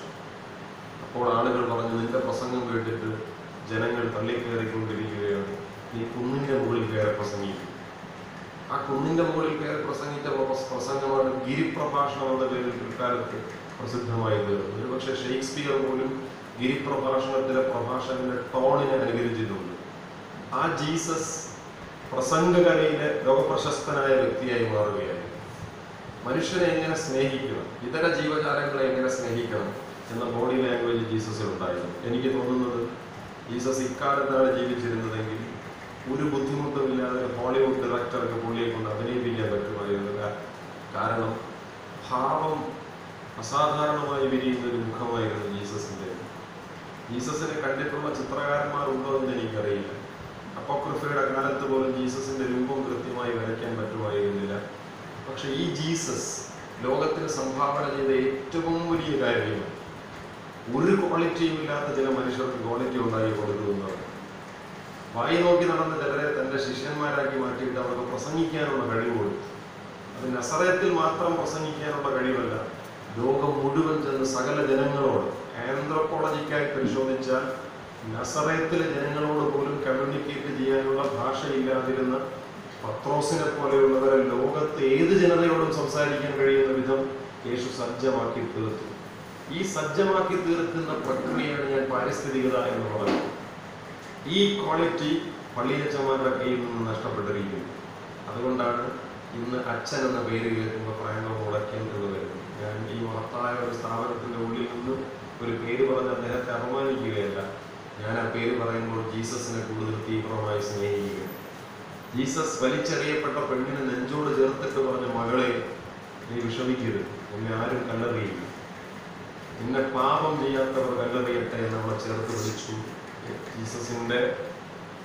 അപ്പോൾ ആളുകൾ പറഞ്ഞു നിന്റെ പ്രസംഗം കേട്ടിട്ട് ജനങ്ങൾ തള്ളിക്കയറിക്കൊണ്ടിരിക്കുകയാണ്. നീ കുന്നിന്റെ മുകളിൽ കയറി പ്രസംഗിക്കും. ആ കുന്നിന്റെ മുകളിൽ കയറി പ്രസംഗിച്ച പ്രസ- പ്രസംഗമാണ് ഗിരിപ്രഭാഷണം എന്ന പേരിൽ പിൽക്കാലത്ത് പ്രസിദ്ധമായത്. ഒരുപക്ഷെ ഷേക്സ്പിയർ പോലും ഗിരിപ്രഭാഷണത്തിലെ പ്രഭാഷകന്റെ ടോണിനെ അനുകരിച്ചിട്ടുണ്ട്. ആ ജീസസ് പ്രസംഗകലയിലെ ലോകപ്രശസ്തനായ വ്യക്തിയായി മാറുകയായിരുന്നു മനുഷ്യനെ എങ്ങനെ സ്നേഹിക്കണം? ഇതര ജീവജാലങ്ങളെ എങ്ങനെ സ്നേഹിക്കണം? എന്ന ബോഡി ലാംഗ്വേജ് ജീസസിൽ ഉണ്ടായിരുന്നു. എനിക്ക് തോന്നുന്നത് ജീസസ് ഇക്കാലത്താണ് ജീവിച്ചിരുന്നതെങ്കിൽ ഒരു ബുദ്ധിമുട്ടുമില്ലാതെ ഹോളിവുഡ് ഡയറക്ടർക്ക് പുള്ളിയെ കൊണ്ട് അഭിനയിപ്പിക്കാൻ പറ്റുമായിരുന്നു കാരണം ഭാവം അസാധാരണമായി വിരിയുന്ന ഒരു മുഖമായിരുന്നു ജീസസിന്റെ. ജീസസിനെ കണ്ടിട്ടുള്ള ചിത്രകാരന്മാർ ഉണ്ടോ എന്ന് എനിക്കറിയില്ല. അപ്പോക്രിഫയുടെ കാലത്ത് പോലും ജീസസിന്റെ രൂപം കൃത്യമായി വരയ്ക്കാൻ പറ്റുമായിരുന്നില്ല. പക്ഷെ ഈ ജീസസ് ലോകത്തിന് സംഭാവന ചെയ്ത ഏറ്റവും വലിയ കാര്യമാണ് ഒരു ക്വാളിറ്റിയും ഇല്ലാത്ത ചില മനുഷ്യർക്ക് ക്വാളിറ്റി ഉണ്ടാക്കി കൊടുക്കുന്നതാണ് വായി നോക്കി നടന്ന ചിലരെ തന്റെ ശിഷ്യന്മാരാക്കി മാറ്റിയിട്ട് അവർക്ക് പ്രസംഗിക്കാനുള്ള കഴിവ് കൊടുത്തു. അത് നസറയത്തിൽ മാത്രം പ്രസംഗിക്കാനുള്ള കഴിവല്ല ലോകം മുഴുവൻ ചെന്ന് സകല ജനങ്ങളോട് ആന്ത്രോപോളജിക്കായി പരിശോധിച്ചാൽ നസറയത്തിലെ ജനങ്ങളോട് പോലും കമ്മ്യൂണിക്കേറ്റ് ചെയ്യാനുള്ള ഭാഷയില്ലാതിരുന്ന പത്രോസിനെ പോലെയുള്ളവരെ ലോകത്തെ ഏത് ജനതയോടും സംസാരിക്കാൻ കഴിയുന്ന വിധം യേശു സജ്ജമാക്കി തീർത്തു. ഈ സജ്ജമാക്കി തീർക്കുന്ന പ്രക്രിയയാണ് ഞാൻ പാരിസ്ഥിതികത എന്ന് പറയുന്നത്. ഈ ക്വാളിറ്റി പള്ളിയച്ചന്മാരുടെ കയ്യിൽ നിന്ന് നഷ്ടപ്പെട്ടിരിക്കുന്നു. അതുകൊണ്ടാണ് ഇന്ന് അച്ഛൻ എന്ന പേര് കേൾക്കുമ്പോൾ പ്രേമ മുളയ്ക്കൻ എന്ന് വരുന്നത്. ഞാൻ ഈ മഹത്തായ ഒരു സ്ഥാപനത്തിന്റെ ഉള്ളിൽ നിന്ന് ഒരു പേര് പറഞ്ഞ അദ്ദേഹത്തെ അപമാനിക്കുകയല്ല. ഞാൻ ആ പേര് പറയുമ്പോൾ ജീസസിനെ കൂടുതൽ തീവ്രമായി സ്നേഹിക്കുക ജീസസ് വലിച്ചെറിയപ്പെട്ട പെണ്ണിനെ നെഞ്ചോട് ചേർത്തിട്ട് പറഞ്ഞ മകളെ നീ വിഷമിക്കരുത്. എന്നെ ആരും കല്ലെറിയില്ല നിന്നെ പാപം ചെയ്യാത്തവർ എന്ന് നമ്മളെ ചേർത്ത് വിളിച്ചു ജീസസിന്റെ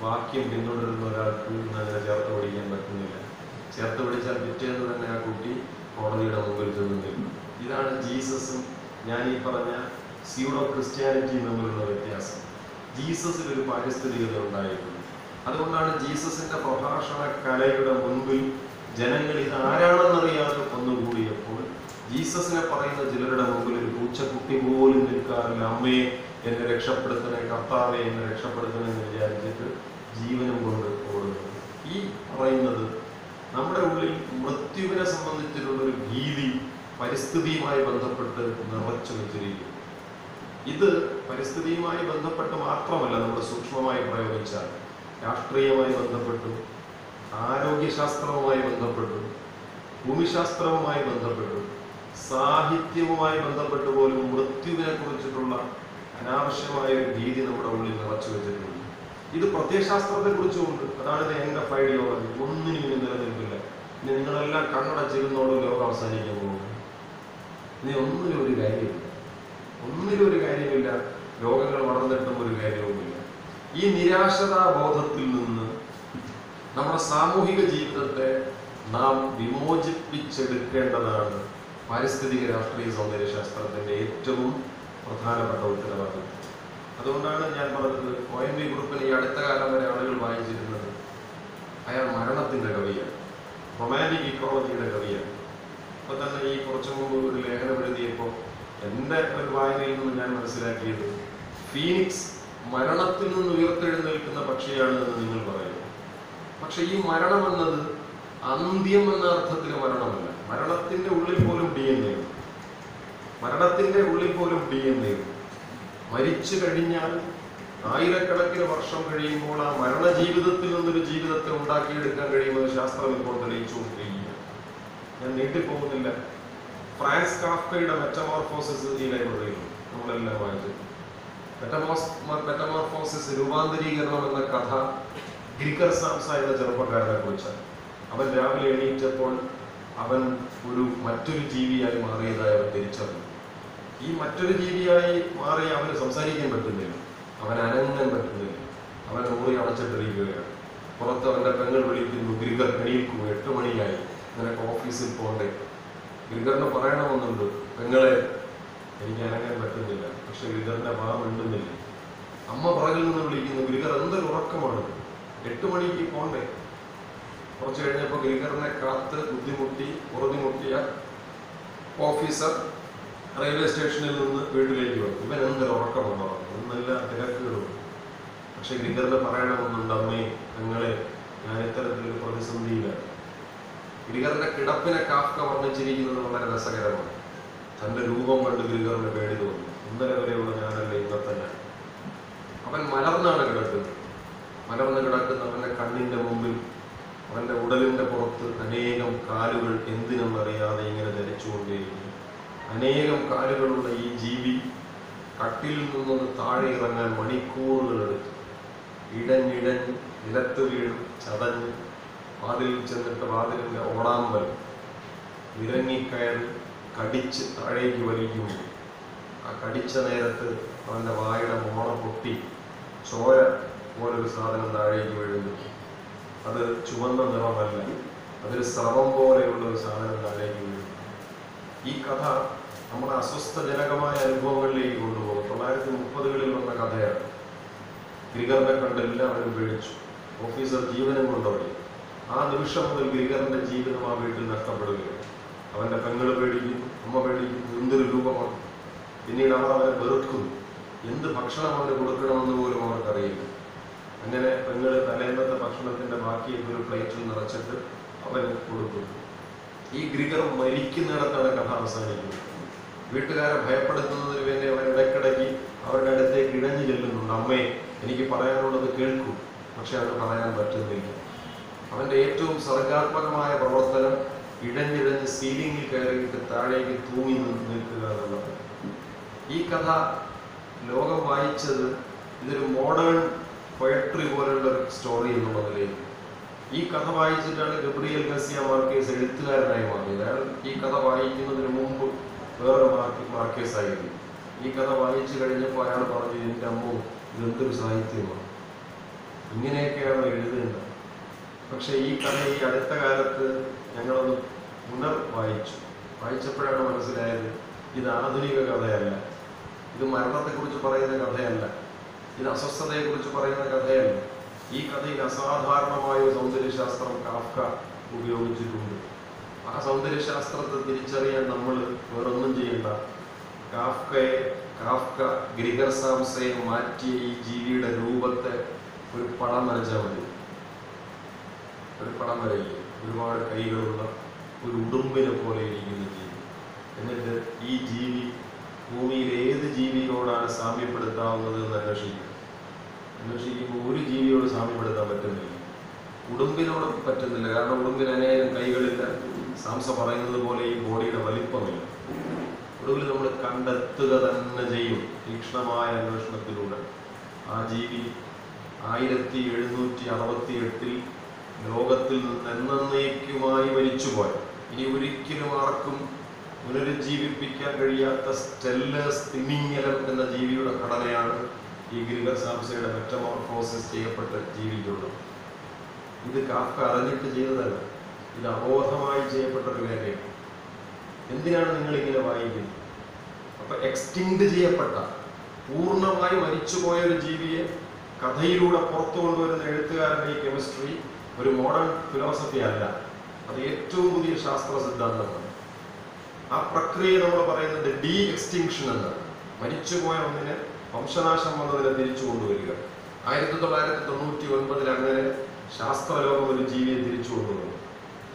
വാക്യം പിന്തുടരുന്ന ഒരാൾക്ക് അങ്ങനെ ചേർത്ത് പിടിക്കാൻ പറ്റുന്നില്ല. ചേർത്ത് പിടിച്ചാൽ പിറ്റേന്ന് തന്നെ ആ കുട്ടി കോടതിയുടെ മുമ്പിൽ ചെന്ന് ഇതാണ് ജീസസും ഞാൻ ഈ പറഞ്ഞ സ്യൂഡോ ക്രിസ്ത്യാനിറ്റിയും തമ്മിലുള്ള വ്യത്യാസം. ജീസസിൽ ഒരു പാരിസ്ഥിതികത ഉണ്ടായിരുന്നു. അതുകൊണ്ടാണ് ജീസസിന്റെ പ്രഭാഷണ കലയുടെ മുൻപിൽ ജനങ്ങൾ ഇത് ആരാണെന്നറിയാതെ ഒന്നുകൂടിയപ്പോൾ ജീസസിനെ പറയുന്ന ചിലരുടെ മുമ്പിൽ ഒരു പൂച്ചക്കുട്ടി പോലും നിൽക്കാറില്ല. അമ്മയെ എന്നെ രക്ഷപ്പെടുത്തണേ കർത്താവെ എന്നെ രക്ഷപ്പെടുത്തണേ എന്ന് വിചാരിച്ചിട്ട് ജീവനും കൊണ്ട് ഓടുന്നു. ഈ പറയുന്നത് നമ്മുടെ ഉള്ളിൽ മൃത്യുവിനെ സംബന്ധിച്ചിട്ടുള്ള ഒരു ഭീതി പരിസ്ഥിതിയുമായി ബന്ധപ്പെട്ട് നിറച്ചു വെച്ചിരിക്കുന്നു. ഇത് പരിസ്ഥിതിയുമായി ബന്ധപ്പെട്ട് മാത്രമല്ല നമ്മൾ സൂക്ഷ്മമായി പ്രയോഗിച്ചാൽ രാഷ്ട്രീയമായി ബന്ധപ്പെട്ടും ആരോഗ്യശാസ്ത്രവുമായി ബന്ധപ്പെട്ടും ഭൂമിശാസ്ത്രവുമായി ബന്ധപ്പെട്ടും സാഹിത്യവുമായി ബന്ധപ്പെട്ട് പോലും മൃത്യുവിനെ കുറിച്ചിട്ടുള്ള അനാവശ്യമായ ഒരു ഭീതി നമ്മുടെ ഉള്ളിൽ നിറച്ചു വെച്ചിട്ടുണ്ട്. ഇത് പ്രത്യയശാസ്ത്രത്തെ കുറിച്ചുമുണ്ട്. അതാണ് ഇത് എൻഡ് ഓഫ് ഐഡിയോളജി ഒന്നിനും ഇനി നിലനിൽക്കില്ല ഇനി നിങ്ങളെല്ലാം കണ്ണടച്ചിരുന്നോട് ലോകം അവസാനിക്കാൻ പോകുന്നു. ഇനി ഒന്നിനും ഒരു കാര്യമില്ല. ഒന്നിനും ഒരു കാര്യമില്ല. രോഗങ്ങൾ വളർന്നിട്ടും ഒരു കാര്യവുമില്ല. ഈ നിരാശതാ ബോധത്തിൽ നിന്ന് നമ്മുടെ സാമൂഹിക ജീവിതത്തെ നാം വിമോചിപ്പിച്ചെടുക്കേണ്ടതാണ് പാരിസ്ഥിതിക രാഷ്ട്രീയ സൗന്ദര്യ ശാസ്ത്രത്തിന്റെ ഏറ്റവും പ്രധാനപ്പെട്ട ഉത്തരവാദിത്വം. അതുകൊണ്ടാണ് ഞാൻ പറഞ്ഞത് ഒ എൻ വി ഗ്രൂപ്പിന് ഈ അടുത്ത കാലം വരെ ആളുകൾ വായിച്ചിരുന്നത് അയാൾ മരണത്തിന്റെ കവിയാണ് റൊമാന്റിക് ഇക്കോളജിയുടെ കവിയാണ്. അപ്പൊ തന്നെ ഈ കുറച്ചു മുമ്പ് ഒരു ലേഖനം എഴുതിയപ്പോൾ എന്റെ ഒരു വായനയിൽ നിന്ന് ഞാൻ മനസ്സിലാക്കിയത് ഫീനിക്സ് മരണത്തിൽ നിന്ന് ഉയർത്തെഴുന്നേൽക്കുന്ന പക്ഷിയാണ് എന്ന് നിങ്ങൾ പറയുന്നു. പക്ഷെ ഈ മരണം എന്നത് അന്ത്യം എന്ന അർത്ഥത്തിൽ മരണമല്ല. മരണത്തിന്റെ ഉള്ളിൽ പോലും ഡി എൻ എ മരണത്തിന്റെ ഉള്ളിൽ പോലും ഡി എൻ എ മരിച്ചു കഴിഞ്ഞാൽ ആയിരക്കണക്കിന് വർഷം കഴിയുമ്പോൾ ആ മരണ ജീവിതത്തിൽ നിന്നൊരു ജീവിതത്തെ ഉണ്ടാക്കിയെടുക്കാൻ കഴിയുമെന്ന് ശാസ്ത്രം ഇപ്പോൾ തെളിയിച്ചുകൊണ്ടിരിക്കുക ഞാൻ നീട്ടിപ്പോകുന്നില്ല ഫ്രാൻസ് കാഫ്കയുടെ മെറ്റമോർഫോസിസ് ഈ ലൈബ്രറിയിലുണ്ട് നമ്മളെല്ലാം വായിച്ചു. മെറ്റമോസ് മെറ്റമോർഫോസിസ് രൂപാന്തരീകരണം എന്ന കഥ ഗ്രിക്കർ സാംസ എന്ന ചെറുപ്പക്കാരനെ കുറിച്ചാണ്. അവൻ രാവിലെ എണീറ്റപ്പോൾ അവൻ ഒരു മറ്റൊരു ജീവിയായി മാറിയതായി അവൻ തിരിച്ചറിഞ്ഞു. ഈ മറ്റൊരു ജീവിയായി മാറി അവന് സംസാരിക്കാൻ പറ്റുന്നില്ല. അവൻ അനങ്ങാൻ പറ്റുന്നില്ല. അവൻ മുറി അടച്ചിട്ടിരിക്കുകയാണ്. പുറത്ത് അവന്റെ പെങ്ങൾ വിളിക്കുന്നു ഗ്രിഗർ എണീക്കൂ. എട്ട് മണിയായി. നിനക്ക് ഓഫീസിൽ പോകണ്ടേ ഗ്രിഗറിന് പറയണമെന്നുണ്ട്. പെങ്ങളെ എനിക്ക് അനങ്ങാൻ പറ്റുന്നില്ല. പക്ഷെ ഗ്രിഗറിന്റെ മാ മിണ്ടുന്നില്ല. അമ്മ പുറകിൽ നിന്ന് വിളിക്കുന്നു ഗ്രിഗർ എന്തൊരു ഉറക്കമാണ്? എട്ട് മണിക്ക് പോണ്ടേ? കുറച്ച് കഴിഞ്ഞപ്പോൾ ഗ്രിഗറിനെ കാത്ത് ബുദ്ധിമുട്ടി ഉറഞ്ഞുമുട്ടിയ ഓഫീസർ റെയിൽവേ സ്റ്റേഷനിൽ നിന്ന് വീട്ടിലേക്ക് വന്നു. ഇവൻ എന്തൊരു ഉറക്കമുണ്ടോ നല്ല തിരക്കുകളും. പക്ഷെ ഗ്രിഗറിന് പറയണമെന്നുണ്ട് അമ്മേ ഞങ്ങളെ ഞാൻ ഇത്തരത്തിലൊരു പ്രതിസന്ധിയിലാണ്. ഗ്രിഗറിന്റെ കിടപ്പിനെ കാക്ക വർണിച്ചിരിക്കുന്നത് വളരെ രസകരമാണ്. തന്റെ രൂപം കണ്ട് ഗ്രിഗറിന് പേടി തോന്നി. ഇന്നലെ വരെയുള്ള ഞാനല്ല ഇന്നത്തെ ഞാൻ. അവൻ മലർന്നാണ് കിടക്കുന്നത്. മലർന്ന് കിടക്കുന്നവന്റെ കണ്ണിന്റെ മുമ്പിൽ അവന്റെ ഉടലിന്റെ പുറത്ത് അനേകം കാലുകൾ എന്തിനെന്നറിയാതെ ഇങ്ങനെ ധരിച്ചുകൊണ്ടേയിരിക്കുന്നു അനേകം കാലുകളുള്ള ഈ ജീവി കട്ടിൽ നിന്നൊന്ന് താഴെ ഇറങ്ങാൻ മണിക്കൂറുകൾ എടുത്തു. ഇടഞ്ഞിടഞ്ഞ് നിലത്ത് വീണ് ചതഞ്ഞ് വാതിലിൽ ചെന്നിട്ട് വാതിലിന്റെ ഓടാമ്പൽ ഇറങ്ങിക്കയറി കടിച്ച് താഴേക്ക് വലിക്കുമ്പോൾ ആ കടിച്ച നേരത്ത് അവന്റെ വായുടെ മോണ പൊട്ടി ചോര പോലൊരു സാധനം താഴേക്ക് വീഴുന്നു. അത് ചുവന്ന നിറമല്ല. അതൊരു സ്രവം പോലെയുള്ള ഒരു സാധനം താഴേക്ക് വീഴുന്നു ഈ കഥ നമ്മുടെ അസ്വസ്ഥജനകമായ അനുഭവങ്ങളിലേക്ക് കൊണ്ടുപോകും. തൊള്ളായിരത്തി മുപ്പതുകളിൽ വന്ന കഥയാണ്. ഗ്രിഗറിനെ കണ്ട് അവർ പേടിച്ചു. ഓഫീസർ ജീവനും കൊണ്ടുപോയി ആ നിമിഷം മുതൽ ഗ്രിഗറിന്റെ ജീവിതം ആ വീട്ടിൽ നഷ്ടപ്പെടുകയാണ്. അവന്റെ പെങ്ങൾ പേടിക്കുന്നു അമ്മ പേടിക്കുന്നു എന്തൊരു രൂപമാണ്. പിന്നീട് അവർ അവരെ വെറുക്കുന്നു. എന്ത് ഭക്ഷണം അവന് കൊടുക്കണമെന്ന് പോലും അവർക്കറിയില്ല. അങ്ങനെ പെങ്ങൾ തലേന്നത്തെ ഭക്ഷണത്തിന്റെ ബാക്കി ഒരു പ്ലേറ്റിൽ നിറച്ചിട്ട് അവന് കൊടുക്കുന്നു. ഈ ഗ്രിഗർ മരിക്കുന്നിടത്താണ് കഥ അവസാനിക്കുന്നത്. വീട്ടുകാരെ ഭയപ്പെടുത്തുന്നതിന് വേണ്ടി അവൻ ഇടയ്ക്കിടയ്ക്ക് അവരുടെ അടുത്തേക്ക് ഇഴഞ്ഞു ചെല്ലുന്നുണ്ട്. അമ്മയെ എനിക്ക് പറയാനുള്ളത് കേൾക്കൂ. പക്ഷെ അവന് പറയാൻ പറ്റുന്നില്ല. അവന്റെ ഏറ്റവും സർഗാത്മകമായ പ്രവർത്തനം ഇഴഞ്ഞിഴഞ്ഞ് സീലിംഗിൽ കയറിയിട്ട് താഴേക്ക് തൂങ്ങി നിൽക്കുക എന്നുള്ളത്. ഈ കഥ ലോകം വായിച്ചത് ഇതൊരു മോഡേൺ പൊയട്രി പോലുള്ള ഒരു സ്റ്റോറി എന്നുള്ള നിലയിൽ ഈ കഥ വായിച്ചിട്ടാണ് ഗബ്രിയൽ ഗസിയ മാർക്കേസ് എഴുത്തുകാരനായി മാറിയത്. അയാൾ ഈ കഥ വായിക്കുന്നതിന് മുമ്പ് വേറെ മാർക്ക് മാർക്കേസ് ആയിരുന്നു ഈ കഥ വായിച്ചു കഴിഞ്ഞപ്പോൾ അയാൾ പറഞ്ഞു എന്റെ അമ്മ ഇതെന്തൊരു സാഹിത്യമാണ്. ഇങ്ങനെയൊക്കെയാണ് എഴുതേണ്ടത്. പക്ഷെ ഈ കഥ ഈ അടുത്ത കാലത്ത് ഞങ്ങളൊന്ന് പുനർ വായിച്ചു വായിച്ചപ്പോഴാണ് മനസ്സിലായത് ഇത് ആധുനിക കഥയല്ല. ഇത് മരണത്തെക്കുറിച്ച് പറയുന്ന കഥയല്ല. ഇത് അസ്വസ്ഥതയെക്കുറിച്ച് പറയുന്ന കഥയല്ല. ഈ കഥയിൽ അസാധാരണമായ സൗന്ദര്യശാസ്ത്രം കാഫ്ക ഉപയോഗിച്ചിട്ടുണ്ട്. ആ സൗന്ദര്യശാസ്ത്രത്തെ തിരിച്ചറിയാൻ നമ്മൾ വേറൊന്നും ചെയ്യണ്ട. കാഫ്കയെ കാഫ്ക ഗ്രിഗർ സാംസയെ മാറ്റിയ ഈ ജീവിയുടെ രൂപത്തെ ഒരു പടം വരച്ചാൽ മതി. ഒരു പടം വരയില്ലേ? ഒരുപാട് കൈകളുള്ള ഒരു ഉടുമ്പിനെ പോലെ ഇരിക്കുന്ന ജീവി. എന്നിട്ട് ഈ ജീവി ഭൂമിയിൽ ഏത് ജീവിയോടാണ് സാമ്യപ്പെടുത്താവുന്നത് എന്ന് അന്വേഷിക്കും. അന്വേഷിക്കുമ്പോൾ ഒരു ജീവിയോട് സാമ്യപ്പെടുത്താൻ പറ്റുന്നില്ല. ഉടുമ്പിനോട് പറ്റുന്നില്ല. കാരണം ഉടുമ്പിന് അനേകം കൈകളില്ല സാംസ പറയുന്നത് പോലെ ഈ ബോഡിയുടെ വലിപ്പമില്ല. ഒടുവിൽ നമ്മൾ കണ്ടെത്തുക തന്നെ ചെയ്യും. തീക്ഷ്ണമായ അന്വേഷണത്തിലൂടെ. ആ ജീവി ആയിരത്തി എഴുന്നൂറ്റി അറുപത്തി എട്ടിൽ ലോകത്തിൽ നിന്ന് മരിച്ചുപോയ ഇനി ഒരിക്കലും ആർക്കും പുനരുജ്ജീവിപ്പിക്കാൻ കഴിയാത്ത സ്റ്റെല്ലേഴ്സ് തിമിങ്ങലം എന്ന ജീവിയുടെ ഘടനയാണ് ഈ ഗ്രിഗർ സാംസയുടെ മെറ്റമോർഫോസിസ് ചെയ്യപ്പെട്ട ജീവിക്കുള്ളത് ഇത് കാഫ്ക അറിഞ്ഞിട്ട് ചെയ്തതല്ല. ഇത് അബോധമായി ചെയ്യപ്പെട്ട ഒരു കാര്യമാണ്. എന്തിനാണ് നിങ്ങൾ ഇങ്ങനെ വായിക്കുന്നത്? അപ്പൊ എക്സ്റ്റിങ്ക്ട് ചെയ്യപ്പെട്ട പൂർണമായി മരിച്ചുപോയ ഒരു ജീവിയെ കഥയിലൂടെ പുറത്തു കൊണ്ടുവരുന്ന എഴുത്തുകാരന്റെ ഈ കെമിസ്ട്രി ഒരു മോഡേൺ ഫിലോസഫി അല്ല. അത് ഏറ്റവും പുതിയ ശാസ്ത്ര സിദ്ധാന്തമാണ്. ആ പ്രക്രിയ നമ്മൾ പറയുന്നത് ഡി എക്സ്റ്റിങ്ഷൻ എന്നാണ്. മരിച്ചുപോയ ഒന്നിനെ വംശനാശം വന്നതിനെ തിരിച്ചു കൊണ്ടുവരിക. ആയിരത്തി തൊള്ളായിരത്തി തൊണ്ണൂറ്റി ഒൻപതിൽ അങ്ങനെ ശാസ്ത്രലോകം ഒരു ജീവിയെ തിരിച്ചു കൊണ്ടുവന്നു.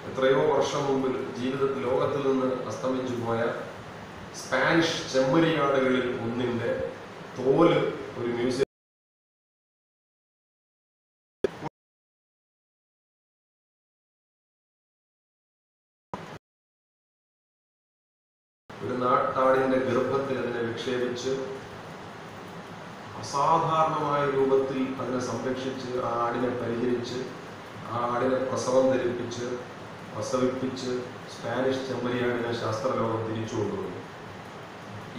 എത്രയോ വർഷം മുമ്പിൽ ജീവിതത്തിൽ ലോകത്തിൽ നിന്ന് അസ്തമിച്ചു പോയ സ്പാനിഷ് ചെമ്മരിയാടുകളിൽ ഒന്നിന്റെ തോൽ ഒരു മ്യൂസിയം ഒരു നാട്ടാടിന്റെ ഗർഭത്തിൽ അതിനെ വിക്ഷേപിച്ച് അസാധാരണമായ രൂപത്തിൽ അതിനെ സംരക്ഷിച്ച് ആ ആടിനെ പരിഹരിച്ച് ആ ആടിനെ പ്രസവം ധരിപ്പിച്ച് പ്രസവിപ്പിച്ച് സ്പാനിഷ് ചെമ്മരിയാടിനെ ശാസ്ത്രലോകം തിരിച്ചു കൊണ്ടുവന്നു.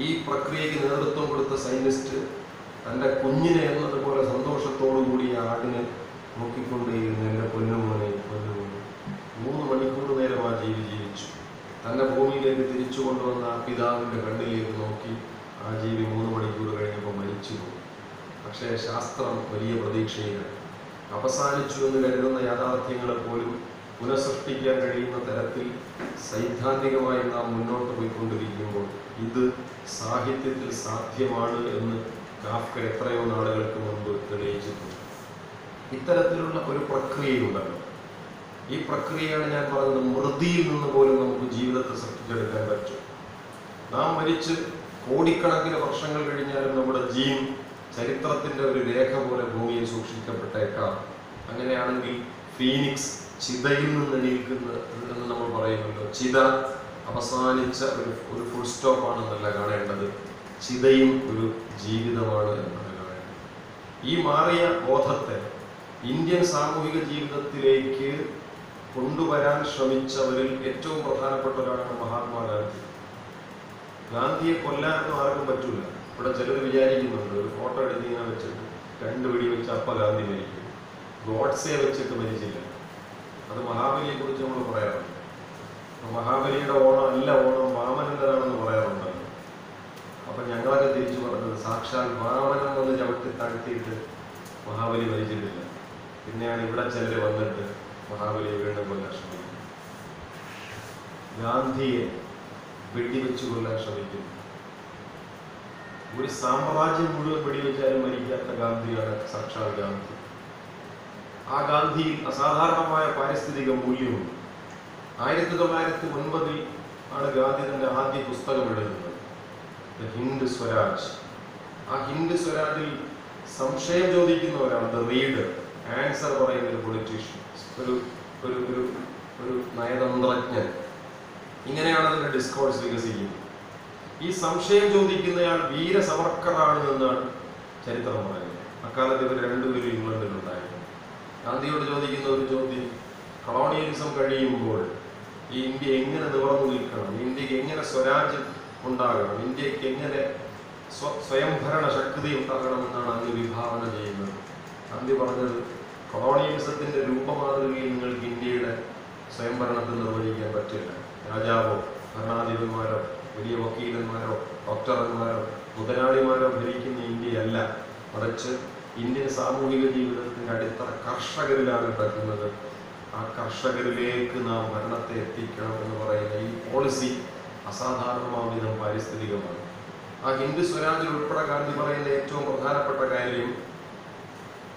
ഈ പ്രക്രിയയ്ക്ക് നേതൃത്വം കൊടുത്ത സയന്റിസ്റ്റ് തന്റെ കുഞ്ഞിനെ എന്നതുപോലെ സന്തോഷത്തോടു കൂടി ആ ആടിനെ നോക്കിക്കൊണ്ടേയിരുന്നു എന്റെ പൊന്നുമോനെ പൊന്നുമോനെ. മൂന്ന് മണിക്കൂർ നേരം ആ ജീവി ജീവിച്ചു. തന്റെ ഭൂമിയിലേക്ക് തിരിച്ചു കൊണ്ടുവന്ന ആ പിതാവിന്റെ കണ്ണിലേക്ക് നോക്കി ആ ജീവി മൂന്ന് മണിക്കൂർ കഴിഞ്ഞപ്പോൾ മരിച്ചു. പക്ഷേ ശാസ്ത്രം വലിയ പ്രതീക്ഷയില്ല. അവസാനിച്ചു എന്ന് കരുതുന്ന യാഥാർത്ഥ്യങ്ങളെ പോലും പുനഃസൃഷ്ടിക്കാൻ കഴിയുന്ന തരത്തിൽ സൈദ്ധാന്തികമായി നാം മുന്നോട്ട് പോയിക്കൊണ്ടിരിക്കുമ്പോൾ ഇത് സാഹിത്യത്തിൽ സാധ്യമാണ് എന്ന് കാഫ്ക എത്രയോ നാളുകൾക്ക് മുമ്പ് തെളിയിച്ചിട്ടുണ്ട്. ഇത്തരത്തിലുള്ള ഒരു പ്രക്രിയയുണ്ടല്ലോ. ഈ പ്രക്രിയയാണ് ഞാൻ പറഞ്ഞത് മൃതിയിൽ നിന്ന് പോലും നമുക്ക് ജീവിതത്തെ സൃഷ്ടിച്ചെടുക്കാൻ പറ്റും. നാം മരിച്ച് കോടിക്കണക്കിന് വർഷങ്ങൾ കഴിഞ്ഞാലും നമ്മുടെ ജീൻ ചരിത്രത്തിന്റെ ഒരു രേഖ പോലെ ഭൂമിയിൽ സൂക്ഷിക്കപ്പെട്ടേക്കാം. അങ്ങനെയാണെങ്കിൽ ഫീനിക്സ് ചിതയിൽ നിന്ന് എണീക്കുന്നത് എന്ന് നമ്മൾ പറയുന്നുണ്ട്. ചിത അവസാനിച്ച ഒരു ഒരു ഫുൾ സ്റ്റോപ്പ് ആണെന്നല്ല കാണേണ്ടത്. ചിതയും ഒരു ജീവിതമാണ് എന്നാണ് കാണേണ്ടത്. ഈ മാറിയ ബോധത്തെ ഇന്ത്യൻ സാമൂഹിക ജീവിതത്തിലേക്ക് കൊണ്ടുവരാൻ ശ്രമിച്ചവരിൽ ഏറ്റവും പ്രധാനപ്പെട്ട ഒരാളാണ് മഹാത്മാഗാന്ധി ഗാന്ധിയെ കൊല്ലാനൊന്നും ആർക്കും പറ്റൂല. ഇവിടെ ചിലർ വിചാരിക്കുന്നുണ്ട് ഒരു ഫോട്ടോ എടുത്ത് ഇങ്ങനെ വെച്ചിട്ട് രണ്ട് വെടി വെച്ച് അപ്പ ഗാന്ധി മരിക്കും. ഗോഡ്സെ വെച്ചിട്ട് മരിച്ചില്ല. അത് മഹാബലിയെ കുറിച്ച് നമ്മൾ പറയാറുണ്ട്. മഹാബലിയുടെ ഓണം അല്ല ഓണം വാമനന്റേതാണെന്ന് പറയാറുണ്ട് അപ്പൊ ഞങ്ങളൊക്കെ തിരിച്ചു പറഞ്ഞത് സാക്ഷാൽ വാമനം വന്ന് ചവിട്ടി താഴ്ത്തിയിട്ട് മഹാബലി മരിച്ചിട്ടില്ല. പിന്നെയാണ് ഇവിടെ ചിലർ വന്നിട്ട് മഹാബലിയെ വീണ്ടും കൊല്ലാൻ ശ്രമിക്കുന്നത്. ഗാന്ധിയെ വെടിവെച്ച് കൊല്ലാൻ ശ്രമിക്കുന്നു. ഒരു സാമ്രാജ്യം മുഴുവൻ വെടിവെച്ചാലും മരിക്കാത്ത ഗാന്ധിയാണ് സാക്ഷാൽ ഗാന്ധി. ആ ഗാന്ധിയിൽ അസാധാരണമായ പാരിസ്ഥിതിക മൂല്യമുണ്ട് ആയിരത്തി തൊള്ളായിരത്തി ഒൻപതിൽ ആണ് ഗാന്ധി തന്റെ ആദ്യ പുസ്തകം എഴുതുന്നത്. ദ ഹിന്ദ് സ്വരാജ്. ആ ഹിന്ദ് സ്വരാജിൽ സംശയം ചോദിക്കുന്ന ഒരാൾ ദ റീഡർ. ആൻസർ പറയുന്ന ഒരു പൊളിറ്റീഷ്യൻ ഒരു ഒരു ഒരു നയതന്ത്രജ്ഞൻ. ഇങ്ങനെയാണ് അതിന്റെ ഡിസ്കോഴ്സ് വികസിക്കുന്നത്. ഈ സംശയം ചോദിക്കുന്നയാൾ വീര സവർക്കറാണ് എന്നാണ് ചരിത്രം പറയുന്നത്. അക്കാലത്ത് ഇവർ രണ്ടുപേരും ഇംഗ്ലണ്ടിലുണ്ടായിരുന്നു. ഗാന്ധിയോട് ചോദിക്കുന്ന ഒരു ചോദ്യം കൊളോണിയലിസം കഴിയുമ്പോൾ ഈ ഇന്ത്യ എങ്ങനെ നിവർന്നു നിൽക്കണം? ഇന്ത്യയ്ക്ക് എങ്ങനെ സ്വരാജ്യം ഉണ്ടാകണം? ഇന്ത്യയ്ക്ക് എങ്ങനെ സ്വ സ്വയംഭരണ ശക്തി ഉണ്ടാകണമെന്നാണ് അങ്ങ് വിഭാവന ചെയ്യുന്നത്. ഗാന്ധി പറഞ്ഞത് കൊളോണിയലിസത്തിന്റെ രൂപമാതൃകയിൽ നിങ്ങൾക്ക് ഇന്ത്യയുടെ സ്വയംഭരണത്തിൽ നിർവഹിക്കാൻ പറ്റില്ല. രാജാവോ ഭരണാധിപന്മാരോ വലിയ വക്കീലന്മാരോ ഡോക്ടർമാരോ മുതലാളിമാരോ ഭരിക്കുന്ന ഇന്ത്യയല്ല. മറിച്ച് ഇന്ത്യൻ സാമൂഹിക ജീവിതത്തിന്റെ അടിത്തറ കർഷകരിലാണ് കിടക്കുന്നത് ആ കർഷകരിലേക്ക് നാം ഭരണത്തെ എത്തിക്കണം എന്ന് പറയുന്ന ഈ പോളിസി അസാധാരണമാവിധം പാരിസ്ഥിതികമാണ്. ആ ഹിന്ദു സ്വരാജ് ഉൾപ്പെടെ ഗാന്ധി പറയുന്ന ഏറ്റവും പ്രധാനപ്പെട്ട കാര്യം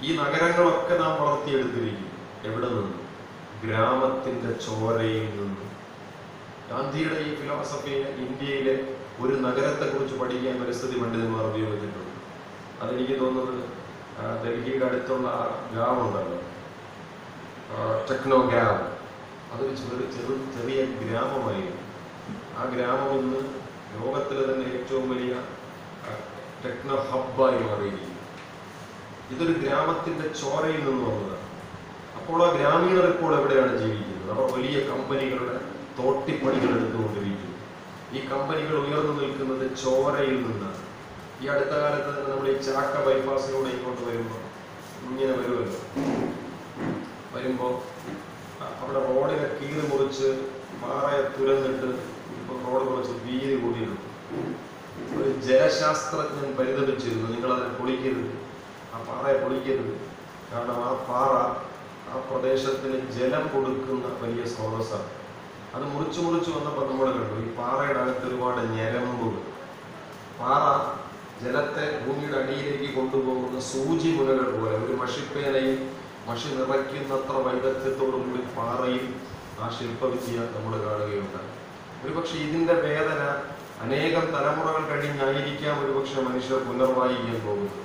ഈ നഗരങ്ങളൊക്കെ നാം വളർത്തിയെടുത്തിരിക്കും എവിടെ നിന്നും? ഗ്രാമത്തിന്റെ ചോരയിൽ നിന്ന്. ഗാന്ധിയുടെ ഈ ഫിലോസഫിയെ ഇന്ത്യയിലെ ഒരു നഗരത്തെക്കുറിച്ച് പഠിക്കാൻ പരിസ്ഥിതി പണ്ഡിതന്മാർ ഉപയോഗിച്ചിട്ടുണ്ട്. അതെനിക്ക് തോന്നുന്നത് ഡൽഹിയുടെ അടുത്തുള്ള ആ ഗ്രാമമുണ്ടല്ലോ. ടെക്നോ ഗ്രാം അതൊരു ചെറു ചെറു ചെറിയ ഗ്രാമമായിരുന്നു. ആ ഗ്രാമം ഇന്ന് ലോകത്തിലെ തന്നെ ഏറ്റവും വലിയ ടെക്നോ ഹബ്ബായി മാറിയിരിക്കുന്നു. ഇതൊരു ഗ്രാമത്തിന്റെ ചോരയിൽ നിന്ന് വന്നതാണ്. അപ്പോൾ ആ ഗ്രാമീണർ ഇപ്പോൾ എവിടെയാണ് ജീവിക്കുന്നത്? അവർ വലിയ കമ്പനികളുടെ തോട്ടിപ്പണികൾ എടുത്തുകൊണ്ടിരിക്കുന്നു ഈ കമ്പനികൾ ഉയർന്നു നിൽക്കുന്നത് ചോരയിൽ നിന്നാണ് ഈ അടുത്ത കാലത്ത് തന്നെ നമ്മൾ ഈ ചാക്ക ബൈപ്പാസിലൂടെ ഇങ്ങോട്ട് വരുമ്പോൾ ഇങ്ങനെ വരുമല്ലോ. വരുമ്പോൾ അവിടെ റോഡിനെ കീറി മുറിച്ച് പാറയെ തുരന്നിട്ട് ഇപ്പോൾ റോഡ് കുറച്ച് വീതി കൂടിയിട്ടുണ്ട്. ഒരു ജലശാസ്ത്രജ്ഞൻ പരിതപിച്ചിരുന്നു നിങ്ങൾ അതിനെ പൊളിക്കരുത്. ആ പാറയെ പൊളിക്കരുത്. കാരണം ആ പാറ ആ പ്രദേശത്തിന് ജലം കൊടുക്കുന്ന വലിയ സ്രോതസ്സാണ്. അത് മുറിച്ച് മുറിച്ച് വന്നപ്പോൾ നമ്മൾ കണ്ടു. ഈ പാറയുടെ അകത്ത് ഒരുപാട് ഞരമ്പുകൾ. പാറ ജലത്തെ ഭൂമിയുടെ അടിയിലേക്ക് കൊണ്ടുപോകുന്ന സൂചി മുനകൾ പോലെ ഒരു മഷിപ്പേനയിൽ മഷി നിറയ്ക്കുന്നത്ര വൈദഗ്ധ്യത്തോടുകൂടി പാറയിൽ ആ ശില്പവിദ്യ നമ്മൾ കാണുകയുണ്ടായി. ഒരുപക്ഷെ ഇതിന്റെ വേദന അനേകം തലമുറകൾ കഴിഞ്ഞായിരിക്കാം ഒരുപക്ഷെ മനുഷ്യർ പുനർവായിക്കാൻ പോകുന്നത്.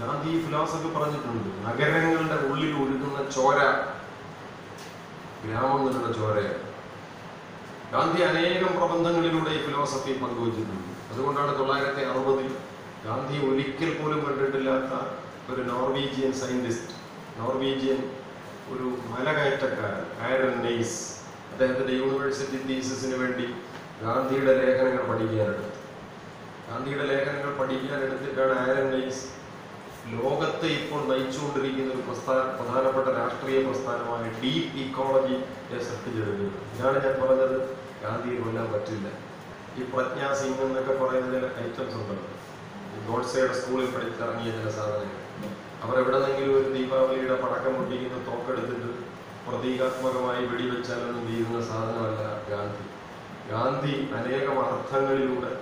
ഗാന്ധി ഫിലോസഫി പറഞ്ഞിട്ടുണ്ട് നഗരങ്ങളുടെ ഉള്ളിൽ ഒഴുകുന്ന ചോര ഗ്രാമങ്ങളുടെ ചോരയാണ്. ഗാന്ധി അനേകം പ്രബന്ധങ്ങളിലൂടെ ഈ ഫിലോസഫി പങ്കുവച്ചിട്ടുണ്ട്. അതുകൊണ്ടാണ് തൊള്ളായിരത്തി അറുപതിൽ ഗാന്ധി ഒരിക്കൽ പോലും കണ്ടിട്ടില്ലാത്ത ഒരു നോർവീജിയൻ സയന്റിസ്റ്റ് നോർവീജിയൻ ഒരു മലകയറ്റക്കാരൻ ആരൻ നെയ്സ്. അദ്ദേഹത്തിന്റെ യൂണിവേഴ്സിറ്റി തീസിന് വേണ്ടി ഗാന്ധിയുടെ ലേഖനങ്ങൾ പഠിക്കാനെടുത്തു. ഗാന്ധിയുടെ ലേഖനങ്ങൾ പഠിക്കാനെടുത്തിട്ടാണ് ആരൻ നെയ്സ് ലോകത്തെ ഇപ്പോൾ നയിച്ചുകൊണ്ടിരിക്കുന്ന ഒരു പ്രസ്ഥാന പ്രധാനപ്പെട്ട രാഷ്ട്രീയ പ്രസ്ഥാനമായ ഡീപ് ഇക്കോളജി സൃഷ്ടിച്ചെടുക്കുന്നത് ഇതാണ് ഞാൻ പറഞ്ഞത്. ഗാന്ധിയെ കൊല്ലാൻ പറ്റില്ല. ഈ പ്രജ്ഞാ സിംഗ് എന്നൊക്കെ പറയുന്ന ഐറ്റംസ് ഉണ്ടല്ലോ. ഗോഡ്സയുടെ സ്കൂളിൽ പഠിച്ചിറങ്ങിയ ചില സാധനങ്ങൾ. അവർ എവിടെന്നെങ്കിലും ഒരു ദീപാവലിയുടെ പടക്കം പൊട്ടിക്കുന്ന തോക്കെടുത്തിട്ട് പ്രതീകാത്മകമായി വെടിവെച്ചാലൊന്നും ചെയ്യുന്ന സാധനമല്ല ഗാന്ധി. ഗാന്ധി അനേകം അർത്ഥങ്ങളിലൂടെ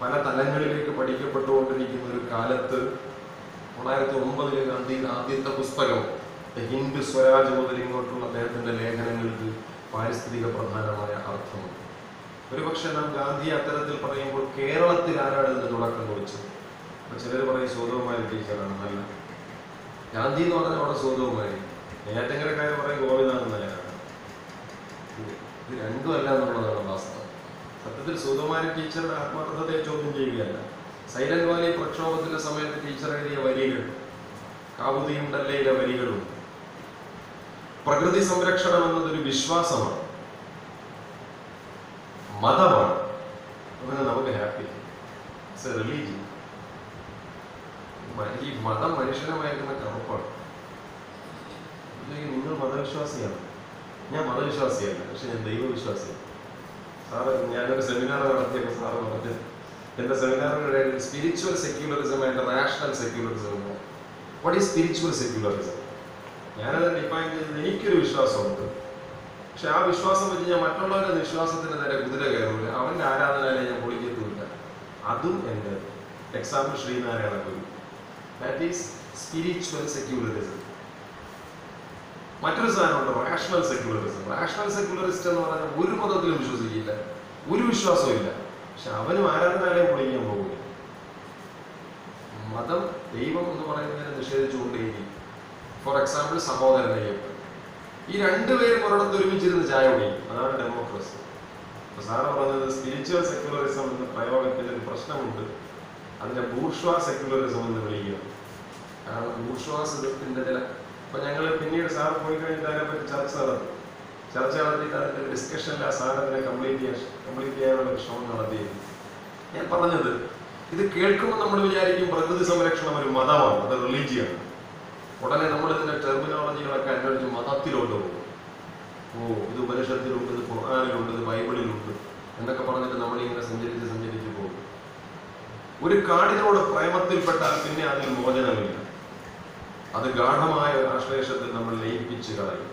പല തലങ്ങളിലേക്ക് പഠിക്കപ്പെട്ടുകൊണ്ടിരിക്കുന്ന ഒരു കാലത്ത് തൊള്ളായിരത്തി ഒമ്പതിലെ ഗാന്ധിയുടെ ആദ്യത്തെ പുസ്തകം ഹിന്ദു സ്വരാജ് മുതൽ ഇങ്ങോട്ടുള്ള അദ്ദേഹത്തിന്റെ ലേഖനങ്ങൾക്ക് പാരിസ്ഥിതിക പ്രധാനമായ അർത്ഥമുണ്ട്. ഒരുപക്ഷെ നാം ഗാന്ധി അത്തരത്തിൽ പറയുമ്പോൾ കേരളത്തിൽ ആരാണ് ഇതിന് തുടക്കം കുറിച്ചത്? അപ്പൊ ചിലർ പറയും സ്വതവുമായ ടീച്ചറാണ് നല്ല ഗാന്ധി എന്ന് പറഞ്ഞാൽ അവിടെ സ്വതവുമായി നേറ്റങ്കരക്കാർ പറയും ഗോപിനാഥൻ നായരാണ്. ഇത് രണ്ടുമല്ല എന്നുള്ളതാണ് വാസ്തവം. സത്യത്തിൽ സുകുമാരി ടീച്ചറുടെ ആത്മാർത്ഥതയെ ചോദ്യം ചെയ്യുകയല്ല. സൈലന്റ് വാലി പ്രക്ഷോഭത്തിന്റെ സമയത്ത് ടീച്ചർ എഴുതിയ വരികൾ കാവുതിയും ഡല്ലയിലെ വരികളും. പ്രകൃതി സംരക്ഷണം എന്നതൊരു വിശ്വാസമാണ്. മതമാണ്. അങ്ങനെ നമുക്ക് ഹാപ്പി റിലീജിയൻ ഈ മതം മനുഷ്യനെ മയക്കുന്ന കറുപ്പാണ്. നിങ്ങൾ മതവിശ്വാസിയാണ്. ഞാൻ മതവിശ്വാസിയല്ല പക്ഷെ ഞാൻ ദൈവവിശ്വാസിയാണ്. സാറ് ഞാനൊരു സെമിനാർ നടത്തിയപ്പോൾ സാറ് പറഞ്ഞു എന്റെ സെമിനാറിന്റെ spiritual secularism and rational secularism what is spiritual secularism ഞാനത് ഡിഫൈൻ ചെയ്തത് എനിക്കൊരു വിശ്വാസമുണ്ട്. പക്ഷെ ആ വിശ്വാസം വെച്ച് ഞാൻ മറ്റുള്ളവരുടെ വിശ്വാസത്തിന് നേരെ കുതിര കയറൂല. അവന്റെ ആരാധനാലയം ഞാൻ പൊളിക്കത്തുമില്ല അതും എന്റെ example Sreenarayana Guru. That is spiritual secularism മറ്റൊരു സാധനമുണ്ട് റാഷണൽ സെക്യുലറിസം റാഷണൽ സെക്യുലറിസ്റ്റ് എന്ന് പറഞ്ഞാൽ ഒരു മതത്തിലും വിശ്വസിക്കില്ല. ഒരു വിശ്വാസവും ഇല്ല. പക്ഷെ അവനും ആരാധനാലയം പൊളിക്കാൻ പോകില്ല മതം ദൈവം എന്ന് പറയുന്നതിനെ നിഷേധിച്ചുകൊണ്ടേയിരിക്കും. For example Sahodaran Ayyappan. ഈ രണ്ടുപേരും ഒരിടത്ത് ഒരുമിച്ചിരുന്ന് ചായ കുടിക്കും. അതാണ് ഡെമോക്രസി അപ്പൊ സാറ് പറഞ്ഞത് സ്പിരിച്വൽ സെക്യുലറിസം എന്ന പ്രയോഗത്തിൽ ഒരു പ്രശ്നമുണ്ട്. അതിനെ ബൂർഷ്വാ സെക്യുലറിസം എന്ന് വിളിക്കുക കാരണം ബൂർഷ്വാസിസത്തിന്റെ ചില അപ്പൊ ഞങ്ങൾ പിന്നീട് സാർ പോയി കഴിഞ്ഞിട്ട് അതിനെപ്പറ്റി ചർച്ച നടത്തി. ചർച്ച നടത്തിയിട്ട് അതിന്റെ ഡിസ്കഷനിൽ ആ സാധനത്തിനെ കംപ്ലീറ്റ് ചെയ്യാൻ കംപ്ലീറ്റ് ചെയ്യാനുള്ള ശ്രമം നടത്തിയിരുന്നു. ഞാൻ പറഞ്ഞത് ഇത് കേൾക്കുമ്പോൾ നമ്മൾ വിചാരിക്കും പ്രകൃതി സംരക്ഷണം ഒരു മതമാണ് അത് റിലീജിയാണ് ഉടനെ നമ്മൾ ഇതിന്റെ ടെർമിനോളജികളൊക്കെ അന്വേഷിച്ച് മതത്തിലോട്ട് പോകും. ഓ ഇത് ഉപനിഷത്തിലുണ്ട് ഇത് ഖുർആാനിലുണ്ട് ഇത് ബൈബിളിലുണ്ട് എന്നൊക്കെ പറഞ്ഞിട്ട് നമ്മളിങ്ങനെ സഞ്ചരിച്ച് സഞ്ചരിച്ച് പോകും. ഒരു കാടിനോട് പ്രേമത്തിൽപ്പെട്ടാൽ പിന്നെ അതിൽ മോചനമില്ല. അത് ഗാഠമായ ആശ്ലേഷത്തിൽ നമ്മൾ ലയിപ്പിച്ച് കളയും.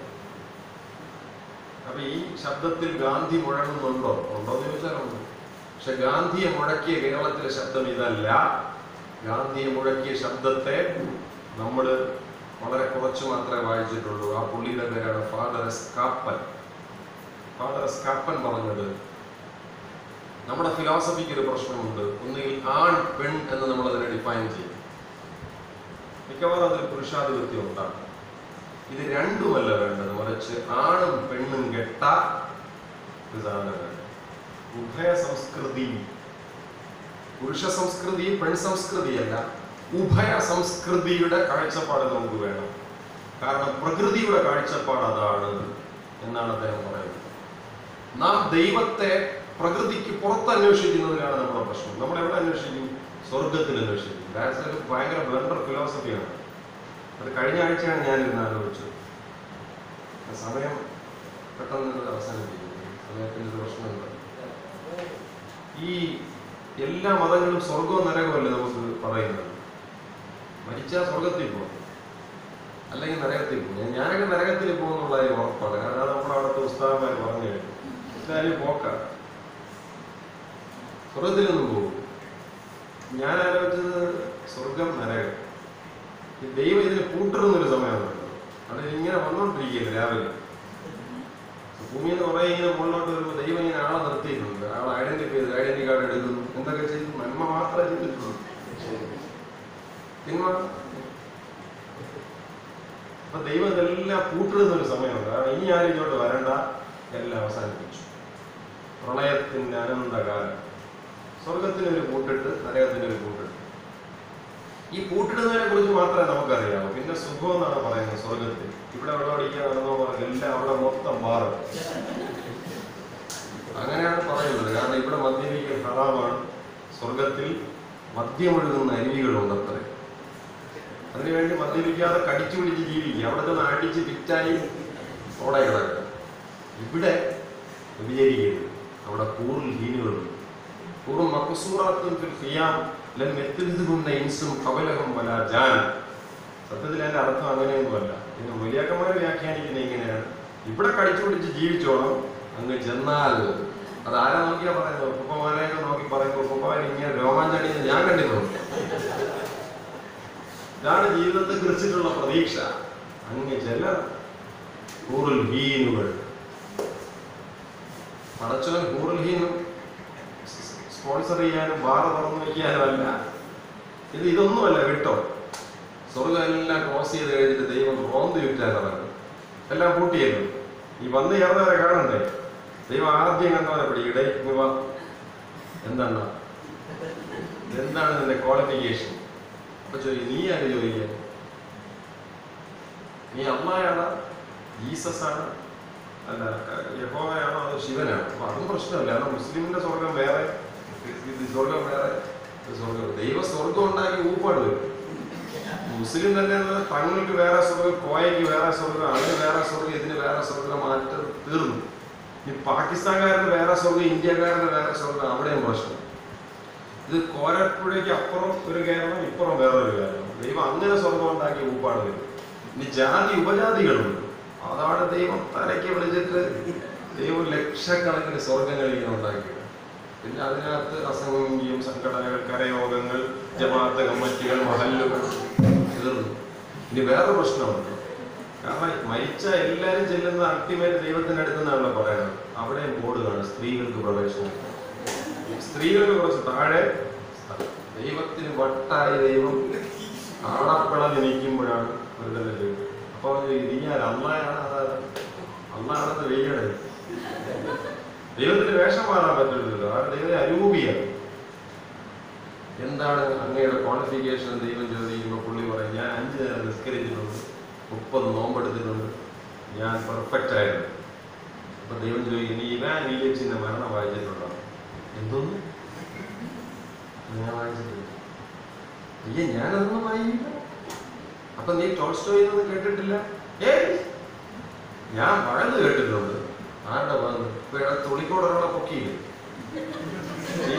അപ്പൊ ഈ ശബ്ദത്തിൽ ഗാന്ധി മുഴങ്ങുന്നുണ്ടോ? ഉണ്ടോ എന്ന് ചോദിച്ചാൽ ഉണ്ട് പക്ഷെ ഗാന്ധിയെ മുഴക്കിയ കേരളത്തിലെ ശബ്ദം ഇതല്ല. ഗാന്ധിയെ മുഴക്കിയ ശബ്ദത്തെ നമ്മൾ വളരെ കുറച്ച് മാത്രമേ വായിച്ചിട്ടുള്ളൂ. ആ പുള്ളിയുടെ പേരാണ് father S Kappan father S Kappan പറഞ്ഞത് നമ്മുടെ ഫിലോസഫിക്ക് ഒരു പ്രശ്നമുണ്ട്. ഒന്നുകിൽ ആൺ പെൺ എന്ന് നമ്മൾ അതിനെ ഡിഫൈൻ ചെയ്യും. മിക്കവാറും അതിൽ പുരുഷാധിപത്യം ഉണ്ടാകും ഇത് രണ്ടുമല്ല വേണ്ടത്. മറിച്ച് ആണും പെണ്ണും കെട്ട ഇതാണ് ഉഭയ സംസ്കൃതി. പുരുഷ സംസ്കൃതി പെൺ സംസ്കൃതിയല്ല ഉഭയ സംസ്കൃതിയുടെ കാഴ്ചപ്പാട് നമുക്ക് വേണം. കാരണം പ്രകൃതിയുടെ കാഴ്ചപ്പാട് അതാണ് എന്നാണ് അദ്ദേഹം പറയുന്നത്. നാം ദൈവത്തെ പ്രകൃതിക്ക് പുറത്ത് അന്വേഷിക്കുന്നതിലാണ് നമ്മുടെ പ്രശ്നം. നമ്മൾ എവിടെ അന്വേഷിക്കും? സ്വർഗത്തിൽ അന്വേഷിക്കും. ദാറ്റ്സ് ഭയങ്കര ബ്ലണ്ടർ ഫിലോസഫിയാണ്. അത് കഴിഞ്ഞ ആഴ്ചയാണ് ഞാനിരുന്ന് ആലോചിച്ചത് സമയം പെട്ടെന്ന് അവസാനിപ്പിക്കുന്നു സമയത്തിന്റെ ഒരു പ്രശ്നമുണ്ട് ഈ എല്ലാ മതങ്ങളും സ്വർഗവും നരകമല്ലേ നമുക്ക് പറയുന്നത്? മരിച്ചാൽ സ്വർഗത്തിൽ പോകും അല്ലെങ്കിൽ നരകത്തിൽ പോകും ഞാനൊക്കെ നരകത്തിൽ പോകുന്നുള്ള ഒരു ഉറപ്പാണ്. കാരണം അത് നമ്മുടെ അവിടുത്തെ ഉസ്താദന്മാർ പറഞ്ഞു കഴിഞ്ഞു ഇതായാലും പോക്ക. സ്വർഗത്തിലൊന്നും പോകും ഞാൻ ആലോചിച്ചത് സ്വർഗം നരകം. ദൈവം ഇതിന് ഒരു സമയമാണ്. അത് ഇങ്ങനെ വന്നോണ്ടിരിക്കുകയല്ലേ രാവിലെ. ഭൂമി എന്ന് കുറെ ഇങ്ങനെ മുകളിലോട്ട് വരുമ്പോൾ ദൈവം ഇങ്ങനെ ആളെ നിർത്തിയിട്ടുണ്ട്. ആളെ ഐഡന്റിഫൈ ചെയ്ത് ഐഡന്റി കാർഡ് എടുക്കുന്നു. എന്തൊക്കെ ചെയ്തു? നന്മ മാത്രമേ ചെയ്തിട്ടുള്ളൂ. തിന്മ. അപ്പൊ ദൈവം ഇതെല്ലാം കൂട്ടിടുന്ന ഒരു സമയമുണ്ട്. കാരണം ഇനി ആരും ഇങ്ങോട്ട് വരണ്ട. എല്ലാം അവസാനിപ്പിച്ചു. പ്രളയത്തിന്റെ അനന്തകാലം. സ്വർഗത്തിന് ഒരു കൂട്ടിട്ട് നരകത്തിന്റെ ഒരു കൂട്ടിട്ട്. ഈ കൂട്ടിടുന്നതിനെ കുറിച്ച് മാത്രമേ നമുക്കറിയാവൂ. പിന്നെ സുഖം എന്നാണ് പറയുന്നത് സ്വർഗത്തിൽ ഇവിടെ വെള്ളമടിക്കാൻ നടന്നോ എല്ലാം അവിടെ മൊത്തം മാറും. അങ്ങനെയാണ് പറയുന്നത്. കാരണം ഇവിടെ മദ്യപിക്കൽ ഹറാമാണ്. സ്വർഗത്തിൽ മദ്യമൊഴുകുന്ന അരുവികളുണ്ടത്രേ. അതിനുവേണ്ടി മദ്യപിക്കാതെ കടിച്ചു പിടിച്ച് ജീവിക്കുക. അവിടെ നിന്ന് അടിച്ച് പിറ്റായി ഓടെ കിടക്കുക. ഇവിടെ വ്യഭിചരിക്കരുത്. അവിടെ കൂറിൽ ഹീനുകളുണ്ട് കൂറും മക്കസൂറാത്തും ഫിൽ സത്യത്തിൽ അതിന്റെ അർത്ഥം അങ്ങനെയൊന്നുമല്ല. പിന്നെ മുലിയാക്കന്മാർ വ്യാഖ്യാനിക്കുന്നത് ഇങ്ങനെയാണ്. ഇവിടെ കടിച്ചു പിടിച്ച് ജീവിച്ചോണം അങ്ങ് ചെന്നാൽ. അത് ആരാ നോക്കിയാ പറയുന്നത്? ഉപ്പമാരെയൊക്കെ നോക്കി പറയുമ്പോൾ ഉപ്പമാർ ഇങ്ങനെ രോമാഞ്ചടിയെന്ന് ഞാൻ കണ്ടിട്ടുണ്ട് ഇതാണ് ജീവിതത്തെ കുറിച്ചിട്ടുള്ള പ്രതീക്ഷ. അങ്ങ് ചില കൂറൽ ഹീനുകൾ. പടച്ചവൻ കൂറൽ ഹീനും. സ്പോൺസർ ചെയ്യാനും വാറ തുറന്നു വയ്ക്കാനും അല്ല ഇത് ഇതൊന്നുമല്ല വിട്ടോ. സ്വർഗം എല്ലാം ക്രോസ് ചെയ്ത് കഴിഞ്ഞിട്ട് ദൈവം റോന്ത് നടക്കും എല്ലാം പൂട്ടിയല്ലോ ഈ വന്ന് ചേർന്നവരെ കാണണ്ടേ? ദൈവം ആദ്യം കണ്ടവരെ പിടി. ഇടയിൽ വാ. എന്താണ്? എന്താണ് നിന്റെ ക്വാളിഫിക്കേഷൻ അപ്പൊ ചോദിക്കും നീ ആര് ചോദിക്കുക നീ അമ്മയാണോ? ജീസസ് ആണ് അല്ല യഹോവയാണോ? അതോ ശിവനാണോ? അപ്പൊ അതും പ്രശ്നമില്ല. കാരണം മുസ്ലിമിന്റെ സ്വർഗം വേറെ. ദൈവ സ്വർഗം ഉണ്ടാക്കി ഊപ്പാട് വരും. മുസ്ലിം തന്നെ തങ്ങൾക്ക് വേറെ സ്വർഗം കോയയ്ക്ക് വേറെ സ്വർഗം അതിന് വേറെ സ്വർഗം ഇതിന് വേറെ സ്വർഗം മാറ്റം തീർന്നു. ഈ പാകിസ്ഥാൻകാരന് വേറെ സ്വർഗം ഇന്ത്യക്കാരന് വേറെ സ്വർഗം അവിടെയും പ്രശ്നം. ഇത് കോരപ്പുഴയ്ക്ക് അപ്പുറം ഒരു കേരളം ഇപ്പുറം വേറൊരു കേരളം. ദൈവം അങ്ങനെ സ്വർഗം ഉണ്ടാക്കി ഊപ്പാട് വരും. ഇനി ജാതി ഉപജാതികളുണ്ട്. അതാണ് ദൈവം തലയ്ക്ക് വിളിച്ചിട്ട് ദൈവം ലക്ഷക്കണക്കിന് സ്വർഗങ്ങൾ ഇങ്ങനെ ഉണ്ടാക്കിയത്. പിന്നെ അതിനകത്ത് അസംഖ്യം സംഘടനകൾ കരയോഗങ്ങൾ ജമാഅത്ത് കമ്മിറ്റികൾ മഹല്ലുകൾ. തീർന്നു ഇനി വേറെ പ്രശ്നമുണ്ട്. കാരണം മരിച്ച എല്ലാവരും ചെല്ലുന്ന അൾട്ടിമേറ്റ് ദൈവത്തിന്റെ അടുത്തെന്നാണല്ലോ പറയുന്നത് അവിടെ ബോർഡ് കാണും. സ്ത്രീകൾക്ക് പ്രവേശനം. സ്ത്രീകൾക്ക് കുറച്ച് താഴെ ദൈവത്തിന് വട്ടായ ദൈവം ആടപ്പിളന്ന് നിൽക്കുമ്പോഴാണ് ഒരു തന്നെ അപ്പൊ ഇരിഞ്ഞാൽ അമ്മയാണ് അതാണ് അള്ളാണെന്ന് വെയ്യണേ ദൈവത്തിന് വേഷം മാറാൻ പറ്റുന്നില്ല ദൈവത്തെ അരൂപിയാണ് എന്താണ് അങ്ങയുടെ ക്വാളിഫിക്കേഷൻ ദൈവം ചോദിക്കുമ്പോൾ പുള്ളി പറയും ഞാൻ അഞ്ച് നേരം നിസ്കരിച്ചിട്ടുണ്ട് മുപ്പത് നോമ്പെടുത്തിട്ടുണ്ട് ഞാൻ പെർഫെക്റ്റ് ആയിരുന്നു. അപ്പൊ ദൈവം ചോദിക്കും നീ ഇവാൻ വില്യംസിന്റെ മരണം വായിച്ചിട്ടുണ്ടോ? എന്തോന്ന്? ഞാൻ വായിച്ചിട്ടില്ല. അയ്യേ ഞാനതൊന്നും വായിക്കില്ല അപ്പൊ നീ ടോൾസ്റ്റോയിന്നൊന്നും കേട്ടിട്ടില്ല? ഏ ഞാൻ പഴന്ന് കേട്ടിട്ടുണ്ട്. ആരുടെ ഭാഗത്ത് ഇപ്പൊ ഇവിടെ തുളിക്കോട് ഒരാളെ പൊക്കിയില്ലേ?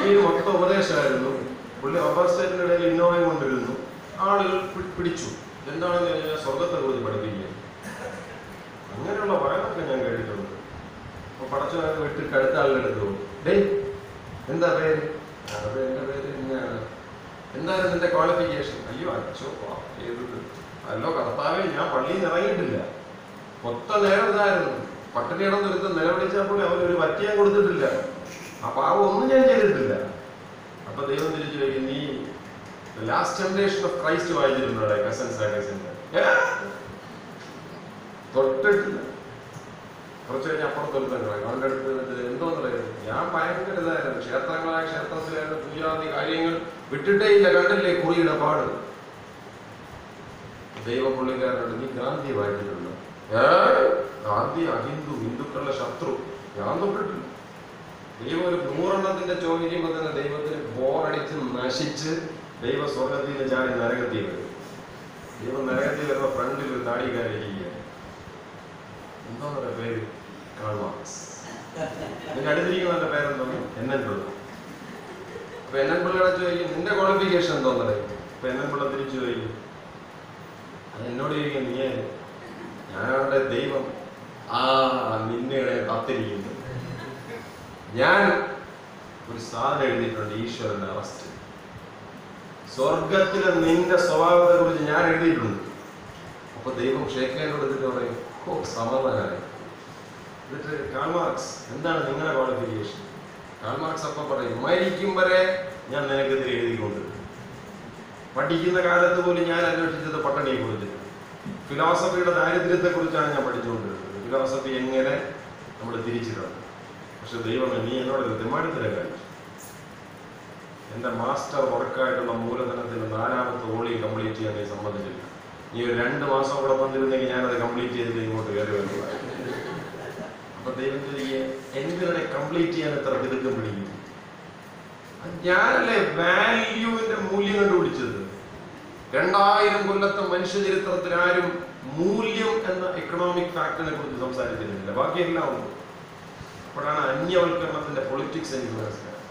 ഈ മൊത്തം ഉപദേശമായിരുന്നു. പുള്ളി റബ്ബർ ഇടയിൽ ഇന്നോവയും കൊണ്ടിരുന്നു ആളുകൾ പിടിച്ചു. എന്താണെന്ന് കഴിഞ്ഞാൽ സ്വർഗത്തെ കുറിച്ച് പഠിപ്പിക്കുക അങ്ങനെയുള്ള വഴക്കൊക്കെ ഞാൻ കേട്ടിട്ടുണ്ട്. അപ്പൊ പടച്ചു വിട്ടിട്ട് അടുത്ത പോകും ഡേ എന്താ പേര്? അത് എന്റെ പേര് തന്നെയാണ് എന്തായിരുന്നു നിന്റെ ക്വാളിഫിക്കേഷൻ അയ്യോ അച്ഛോ ചെയ്തത് അല്ലോ കർത്താവേ ഞാൻ പള്ളിയിൽ നിന്ന് ഇറങ്ങിയിട്ടില്ല മൊത്തം നേരം ഇതായിരുന്നു. പട്ടിണി കിടന്നൊരുത്ത് നിലവിളിച്ചപ്പോൾ അവരൊരു പറ്റിയാൻ കൊടുത്തിട്ടില്ല. ആ പാവം ഒന്നും ഞാൻ ചെയ്തിട്ടില്ല. അപ്പൊ ദൈവം തിരിച്ചു ചോദിക്കും നീ ലാസ്റ്റ് ജനറേഷൻ ഓഫ് ക്രൈസ്റ്റ് വായിച്ചിട്ടുണ്ടോ കസൻ തൊട്ടിട്ടില്ല. കുറച്ച് കഴിഞ്ഞ് അപ്പുറത്ത് ഒരുത്തൻ കിടക്കും അവന്റെ അടുത്ത് എന്നിട്ട് എന്തോന്ന് പറയുന്നത് ഞാൻ ഭയങ്കര ഇതായിരുന്നു. ക്ഷേത്രങ്ങളായ ക്ഷേത്രത്തിലായിരുന്നു പൂജാതി കാര്യങ്ങൾ വിട്ടിട്ടേ ഇല്ല. കണ്ടില്ലേ? കുറിയുടെ ദൈവ പുള്ളിക്കാരനോട് നീ ഗാന്ധി വായിച്ചിട്ടുണ്ടോ? ഗാന്ധി അഹിന്ദു ഹിന്ദുക്കളുടെ ശത്രു. ഞാൻ തൊട്ടിട്ടില്ല. ദൈവം ഒരു നൂറെണ്ണത്തിന്റെ ചോദിക്കുമ്പോൾ തന്നെ ദൈവത്തിന് ബോറടിച്ച് നശിച്ച് ദൈവ സ്വർഗത്തിൽ ചാടി നരകത്തിൽ വരും. ദൈവം നരകത്തിൽ വരുന്ന ഫ്രണ്ടിൽ ഒരു താടിക്കാരിക്കുക എന്താ പറയുക പേര്? കാൾമാർക്സ് നിന്റെ അടുത്തിരിക്കുന്നവന്റെ എൻ എൻ പിള്ള അപ്പൊ എൻ എൻ പിള്ളയുടെ ചോദിക്കും നിന്റെ ക്വാളിഫിക്കേഷൻ എന്തോന്നറിയും അപ്പൊ എൻ എൻ പിള്ള തിരിച്ചു ചോദിക്കും. അത് എന്നോട് ചോദിക്കും നീ ഞാനവരുടെ ദൈവം ആ നിന്നെ കാത്തിരിക്കുന്നു. ഞാൻ ഒരു സാധനം എഴുതിയിട്ടുണ്ട് ഈശ്വരന്റെ അറസ്റ്റ് സ്വർഗത്തിലെ നിന്റെ സ്വഭാവത്തെ കുറിച്ച് ഞാൻ എഴുതിയിട്ടുണ്ട്. അപ്പൊ ദൈവം ഷേക്കാൻ കൊടുത്തിട്ട് പറയും ഓ സമാധാനായി എന്നിട്ട് കാൾമാർക്സ് എന്താണ് നിങ്ങളുടെ ക്വാളിഫിക്കേഷൻ കാൾമാർക്സ് അപ്പൊ പറയും മരിക്കും വരെ ഞാൻ നിനക്കെതിരെ എഴുതിക്കൊണ്ടിരുന്നു പഠിക്കുന്ന കാലത്ത് പോലും ഞാൻ അന്വേഷിച്ചത് പട്ടണിയെ കുറിച്ച്. ഫിലോസഫിയുടെ ദാരിദ്ര്യത്തെ കുറിച്ചാണ് ഞാൻ പഠിച്ചുകൊണ്ടിരുന്നത്. ഫിലോസഫി എങ്ങനെ നമ്മൾ തിരിച്ചിടണം? പക്ഷെ ദൈവമേ നീ എന്നോട് കൃത്യമായി തെമ്മാടിത്തരം കാണിച്ചു. എന്റെ മാസ്റ്റർ വർക്കായിട്ടുള്ള മൂലധനത്തിന്റെ നാലാമത്തെ ഓളി കംപ്ലീറ്റ് ചെയ്യാൻ നീ സമ്മതിച്ചില്ല. നീ ഒരു രണ്ട് മാസം കൂടെ വന്നിരുന്നെങ്കിൽ ഞാനത് കംപ്ലീറ്റ് ചെയ്തിട്ട് ഇങ്ങോട്ട് കയറി വരുന്നു അപ്പൊ ദൈവം എന്തിനെ കംപ്ലീറ്റ് ചെയ്യാൻ എത്ര തിടുക്കം പിടിക്കും അത് ഞാനല്ലേ വാല്യൂവിന്റെ മൂല്യം കണ്ടുപിടിച്ചത്. രണ്ടായിരം കൊല്ലത്തെ മനുഷ്യ ചരിത്രത്തിൽ ആരും മൂല്യം എന്ന എക്കണോമിക് ഫാക്ടറിനെ കുറിച്ച് സംസാരിക്കുന്നില്ല. ബാക്കിയെല്ലാം ഉണ്ട്. അപ്പോഴാണ് അന്യവൽക്കരണത്തിന്റെ പൊളിറ്റിക്സ് എനിക്ക് മനസ്സിലായത്.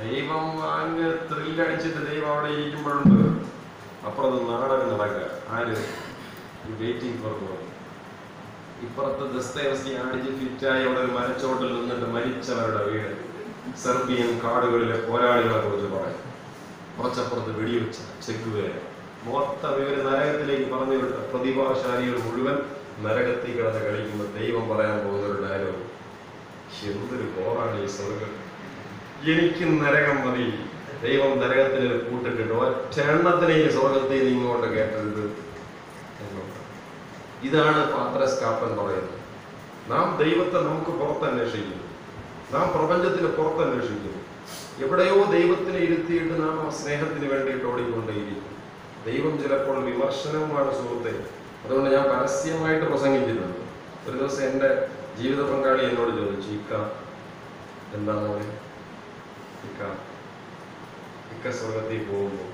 ദൈവം അങ്ങ് ത്രില്ലടിച്ചിട്ട് ദൈവം അവിടെ ഇരിക്കുമ്പോഴുണ്ട്. അപ്പുറത്ത് നാടകം നടക്കുക. ആര്? വെയിറ്റിംഗ് ഫോർ ഗോഡ് ഇപ്പുറത്ത് ദസ്തേവസ്തി അടിച്ച് ഫിറ്റായി അവിടെ ഒരു മരച്ചോട്ടിൽ നിന്നിട്ട് മരിച്ചവരുടെ വീട്. സെർബിയൻ കാടുകളിലെ പോരാളികളെ കുറിച്ച് പറയും. കുറച്ചപ്പുറത്ത് വെടിവെച്ച ചെക്കുവേല മൊത്തം ഇവർ നരകത്തിലേക്ക് പറഞ്ഞു വിട്ട പ്രതിഭാശാലികൾ മുഴുവൻ നരകത്തിൽ കിടന്ന് കളിക്കുമ്പോൾ ദൈവം പറയാൻ പോകുന്ന ഒരു ഡയലോഗ് എന്തൊരു പോറാണ് ഈ സ്വർഗം എനിക്ക് നരകം മതി. ദൈവം നരകത്തിന് ഒരു കൂട്ടിട്ടിട്ട് ഒറ്റെണ്ണത്തിനെ ഈ സ്വർഗത്തിൽ നിന്ന് ഇങ്ങോട്ട് കേട്ടരുത് ഇതാണ് പാത്രസ് കാപ്പൻ പറയുന്നത്. നാം ദൈവത്തെ നമുക്ക് പുറത്ത് അന്വേഷിക്കുന്നു. നാം പ്രപഞ്ചത്തിന് പുറത്ത് അന്വേഷിക്കുന്നു. എവിടെയോ ദൈവത്തിനെ ഇരുത്തിയിട്ട് നാം ആ സ്നേഹത്തിന് വേണ്ടിയിട്ട് ഓടിക്കൊണ്ടേയിരിക്കും ദൈവം ചിലപ്പോൾ വിമർശനവുമാണ് സുഹൃത്തെ. അതുകൊണ്ട് ഞാൻ പരസ്യമായിട്ട് പ്രസംഗിച്ചിട്ടുണ്ട് ഒരു ദിവസം എന്റെ ജീവിത പങ്കാളി എന്നോട് ചോദിച്ചു ഇക്ക എന്താണ് ഇക്ക ഇക്ക സ്വർഗത്തിൽ പോകുമ്പോൾ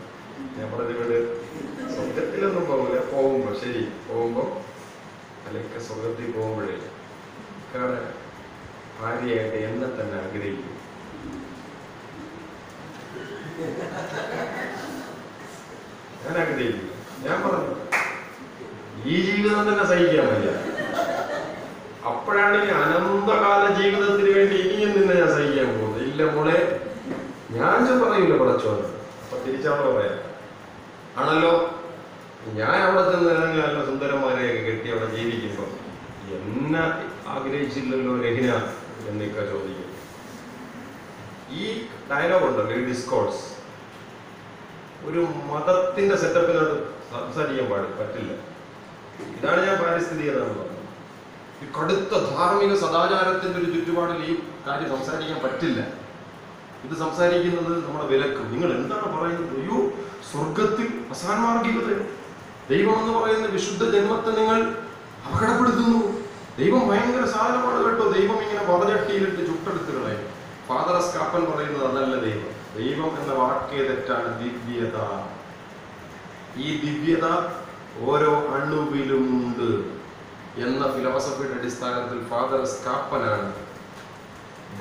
ഞാൻ പറഞ്ഞിട്ട് സ്വർഗത്തിലൊന്നും പോകില്ല പോകുമ്പോൾ ശരി പോകുമ്പോൾ അല്ല ഇക്ക സ്വർഗത്തിൽ പോകുമ്പോഴേ ഇക്കാടെ ഭാര്യയായിട്ട് എന്നെ തന്നെ ആഗ്രഹിക്കും ഞാൻ ആഗ്രഹിക്കില്ല ഞാൻ പറഞ്ഞു ഈ ജീവിതം തന്നെ സഹിക്കാൻ വയ്യ. അപ്പോഴാണ് ഈ അനന്തകാല ജീവിതത്തിന് വേണ്ടി ഇനിയും നിന്നെ ഞാൻ സഹിക്കാൻ പോകുന്നത്. ഇല്ല മോളെ ഞാൻ പറയൂല പടച്ചോന്ന് അപ്പൊ തിരിച്ചാണല്ലോ പറയാം ആണല്ലോ ഞാൻ അവിടെ ചെന്ന് ഇറങ്ങി നല്ല സുന്ദരന്മാരെയൊക്കെ കെട്ടി അവിടെ ജീവിക്കുമ്പോ എന്നെ ആഗ്രഹിച്ചില്ലല്ലോ രഹിന എന്നൊക്കെ ചോദിക്കും ഈ ഡയലോഗ് ഉണ്ടല്ലോ ഈ ഡിസ്കോഴ്സ് ഒരു മതത്തിന്റെ സെറ്റപ്പിനകത്ത് സംസാരിക്കാൻ പാടില്ല പറ്റില്ല. ഇതാണ് ഞാൻ പാരിസ്ഥിതികത എന്ന് പറഞ്ഞത് ഈ കടുത്ത ധാർമ്മിക സദാചാരത്തിന്റെ ഒരു ചുറ്റുപാടിൽ ഈ കാര്യം സംസാരിക്കാൻ പറ്റില്ല. ഇത് സംസാരിക്കുന്നത് നമ്മളെ വിലക്കും. നിങ്ങൾ എന്താണ് പറയുന്നത്? അയ്യോ സ്വർഗത്തിൽ അസാൻമാർഗികത ദൈവം എന്ന് പറയുന്ന വിശുദ്ധ ജന്മത്തെ നിങ്ങൾ അപകടപ്പെടുത്തുന്നു. ദൈവം ഭയങ്കര സാധനമാണ് കേട്ടോ. ദൈവം ഇങ്ങനെ വളരെ ചുട്ടെടുത്തുകളെ. ഫാദർ സ്കാപ്പൻ പറയുന്നത് അതല്ല ദൈവം. ദൈവം എന്ന വാക്കേ തെറ്റാണ് ദിവ്യത. ഈ ദിവ്യത ഓരോ അണുവിലുമുണ്ട് എന്ന ഫിലോസഫിയുടെ അടിസ്ഥാനത്തിൽ ഫാദർ സ്കാപ്പനാണ്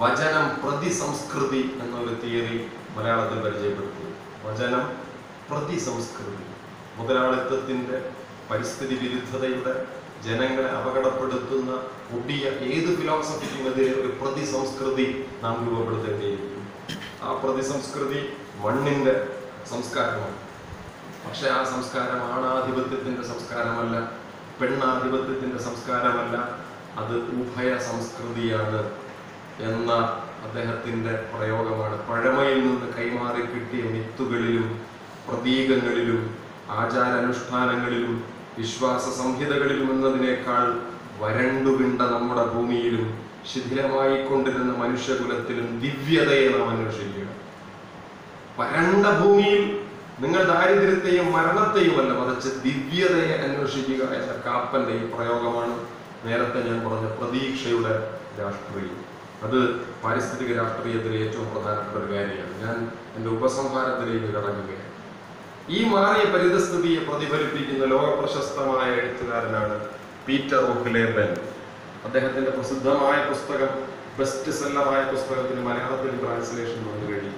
വചനം പ്രതിസംസ്കൃതി എന്നൊരു തിയറി മലയാളത്തിൽ പരിചയപ്പെടുത്തി വചനം പ്രതിസംസ്കൃതി. മുതലാളിത്തത്തിന്റെ പരിസ്ഥിതി വിരുദ്ധതയുടെ ജനങ്ങളെ അപകടപ്പെടുത്തുന്ന പുതിയ ഏത് ഫിലോസഫിക്കുമെതിരെ ഒരു പ്രതിസംസ്കൃതി നാം രൂപപ്പെടുത്തേണ്ടിയിരിക്കുന്നു. ആ പ്രതിസംസ്കൃതി മണ്ണിന്റെ സംസ്കാരമാണ്. പക്ഷെ ആ സംസ്കാരം ആണാധിപത്യത്തിന്റെ സംസ്കാരമല്ല പെണ്ണാധിപത്യത്തിന്റെ സംസ്കാരമല്ല അത് ഉഭയ സംസ്കൃതിയാണ് എന്ന അദ്ദേഹത്തിന്റെ പ്രയോഗമാണ്. പഴമയിൽ നിന്ന് കൈമാറി കിട്ടിയ മിത്തുകളിലും പ്രതീകങ്ങളിലും ആചാരാനുഷ്ഠാനങ്ങളിലും വിശ്വാസ സംഹിതകളിലും എന്നതിനേക്കാൾ വരണ്ടുവിണ്ട നമ്മുടെ ഭൂമിയിലും ശിഥിലമായി കൊണ്ടിരുന്ന മനുഷ്യകുലത്തിലും ദിവ്യതയെ നാം അന്വേഷിക്കുക വരണ്ട ഭൂമിയിൽ നിങ്ങൾ ദാരിദ്ര്യത്തെയും മരണത്തെയുമല്ല മറിച്ച് ദിവ്യതയെ അന്വേഷിക്കുക എന്ന കാപ്പന്റെ ഈ പ്രയോഗമാണ് നേരത്തെ ഞാൻ പറഞ്ഞ പ്രതീക്ഷയുടെ രാഷ്ട്രീയം. അത് പാരിസ്ഥിതിക രാഷ്ട്രീയത്തിലെ ഏറ്റവും പ്രധാനപ്പെട്ട ഒരു കാര്യമാണ്. ഞാൻ എന്റെ ഉപസംഹാരത്തിലേക്ക് കടക്കുകയാണ്. ഈ മാറിയ പരിതസ്ഥിതിയെ പ്രതിഫലിപ്പിക്കുന്ന ലോക പ്രശസ്തമായ എഴുത്തുകാരനാണ് പീറ്റർ ഒക്ലേബൻ അദ്ദേഹത്തിന്റെ പ്രസിദ്ധമായ പുസ്തകം ബെസ്റ്റ് സെല്ലറായ പുസ്തകത്തിന് മലയാളത്തിൽ ട്രാൻസ്ലേഷൻ വന്നു കഴിഞ്ഞു.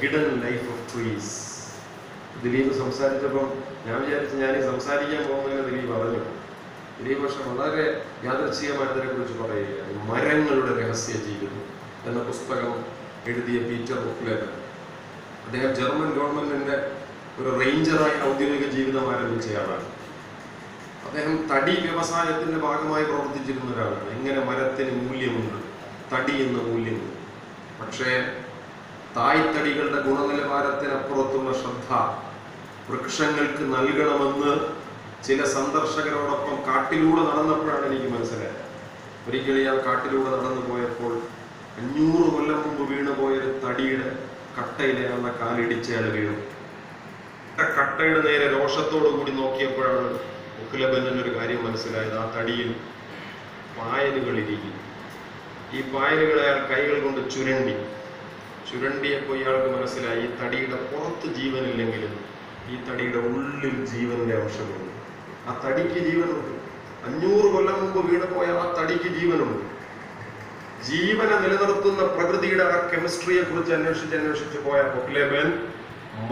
Hidden life of trees Dileep സംസാരിച്ചപ്പം ഞാൻ വിചാരിച്ചു ഞാൻ ഈ സംസാരിക്കാൻ പോകുന്നതിന് ദിലീപ് പറഞ്ഞു ദിലീപ് പക്ഷെ വളരെ യാദൃച്ഛികമായി അതിനെ കുറിച്ച് പറയുകയാണ്. മരങ്ങളുടെ രഹസ്യ ജീവിതം എന്ന പുസ്തകം എഴുതിയ പീറ്റർ ഒക്ലേബൻ അദ്ദേഹം ജർമ്മൻ ഗവൺമെന്റിന്റെ ഒരു റേഞ്ചറായി ഔദ്യോഗിക ജീവിതം ആരംഭിച്ചയാളാണ്. അദ്ദേഹം തടി വ്യവസായത്തിന്റെ ഭാഗമായി പ്രവർത്തിച്ചിരുന്ന ഒരാളാണ്. എങ്ങനെ മരത്തിന് മൂല്യമുണ്ട്? തടി എന്ന മൂല്യമുണ്ട് പക്ഷേ തായ്തടികളുടെ ഗുണനിലവാരത്തിനപ്പുറത്തുള്ള ശ്രദ്ധ വൃക്ഷങ്ങൾക്ക് നൽകണമെന്ന് ചില സന്ദർശകരോടൊപ്പം കാട്ടിലൂടെ നടന്നപ്പോഴാണ് എനിക്ക് മനസ്സിലായത്. ഒരിക്കലും ഞാൻ കാട്ടിലൂടെ നടന്നു പോയപ്പോൾ അഞ്ഞൂറ് കൊല്ലം മുമ്പ് വീണുപോയ പോയൊരു തടിയുടെ കട്ടയിലെ അയാളുടെ കാലിടിച്ച് അയാൾ വീണു. കട്ടയുടെ നേരെ രോഷത്തോടു കൂടി നോക്കിയപ്പോഴാണ് ഒരു കാര്യം മനസ്സിലായത് ആ തടിയിൽ പായലുകളിരിക്കും ഈ പായലുകൾ അയാൾ കൈകൾ കൊണ്ട് ചുരണ്ടി ചുരണ്ടിയപ്പോൾ ഇയാൾക്ക് മനസ്സിലായി ഈ തടിയുടെ പുറത്ത് ജീവനില്ലെങ്കിലും ഈ തടിയുടെ ഉള്ളിൽ ജീവന്റെ അംശമുണ്ട് ആ തടിക്ക് ജീവനുണ്ട്. അഞ്ഞൂറ് കൊല്ലം മുമ്പ് വീണുപോയ ആ തടിക്ക് ജീവനുണ്ട്. ജീവനെ നിലനിർത്തുന്ന പ്രകൃതിയുടെ ആ കെമിസ്ട്രിയെ കുറിച്ച് അന്വേഷിച്ച് അന്വേഷിച്ച് പോയ പൊക്ലേബൻ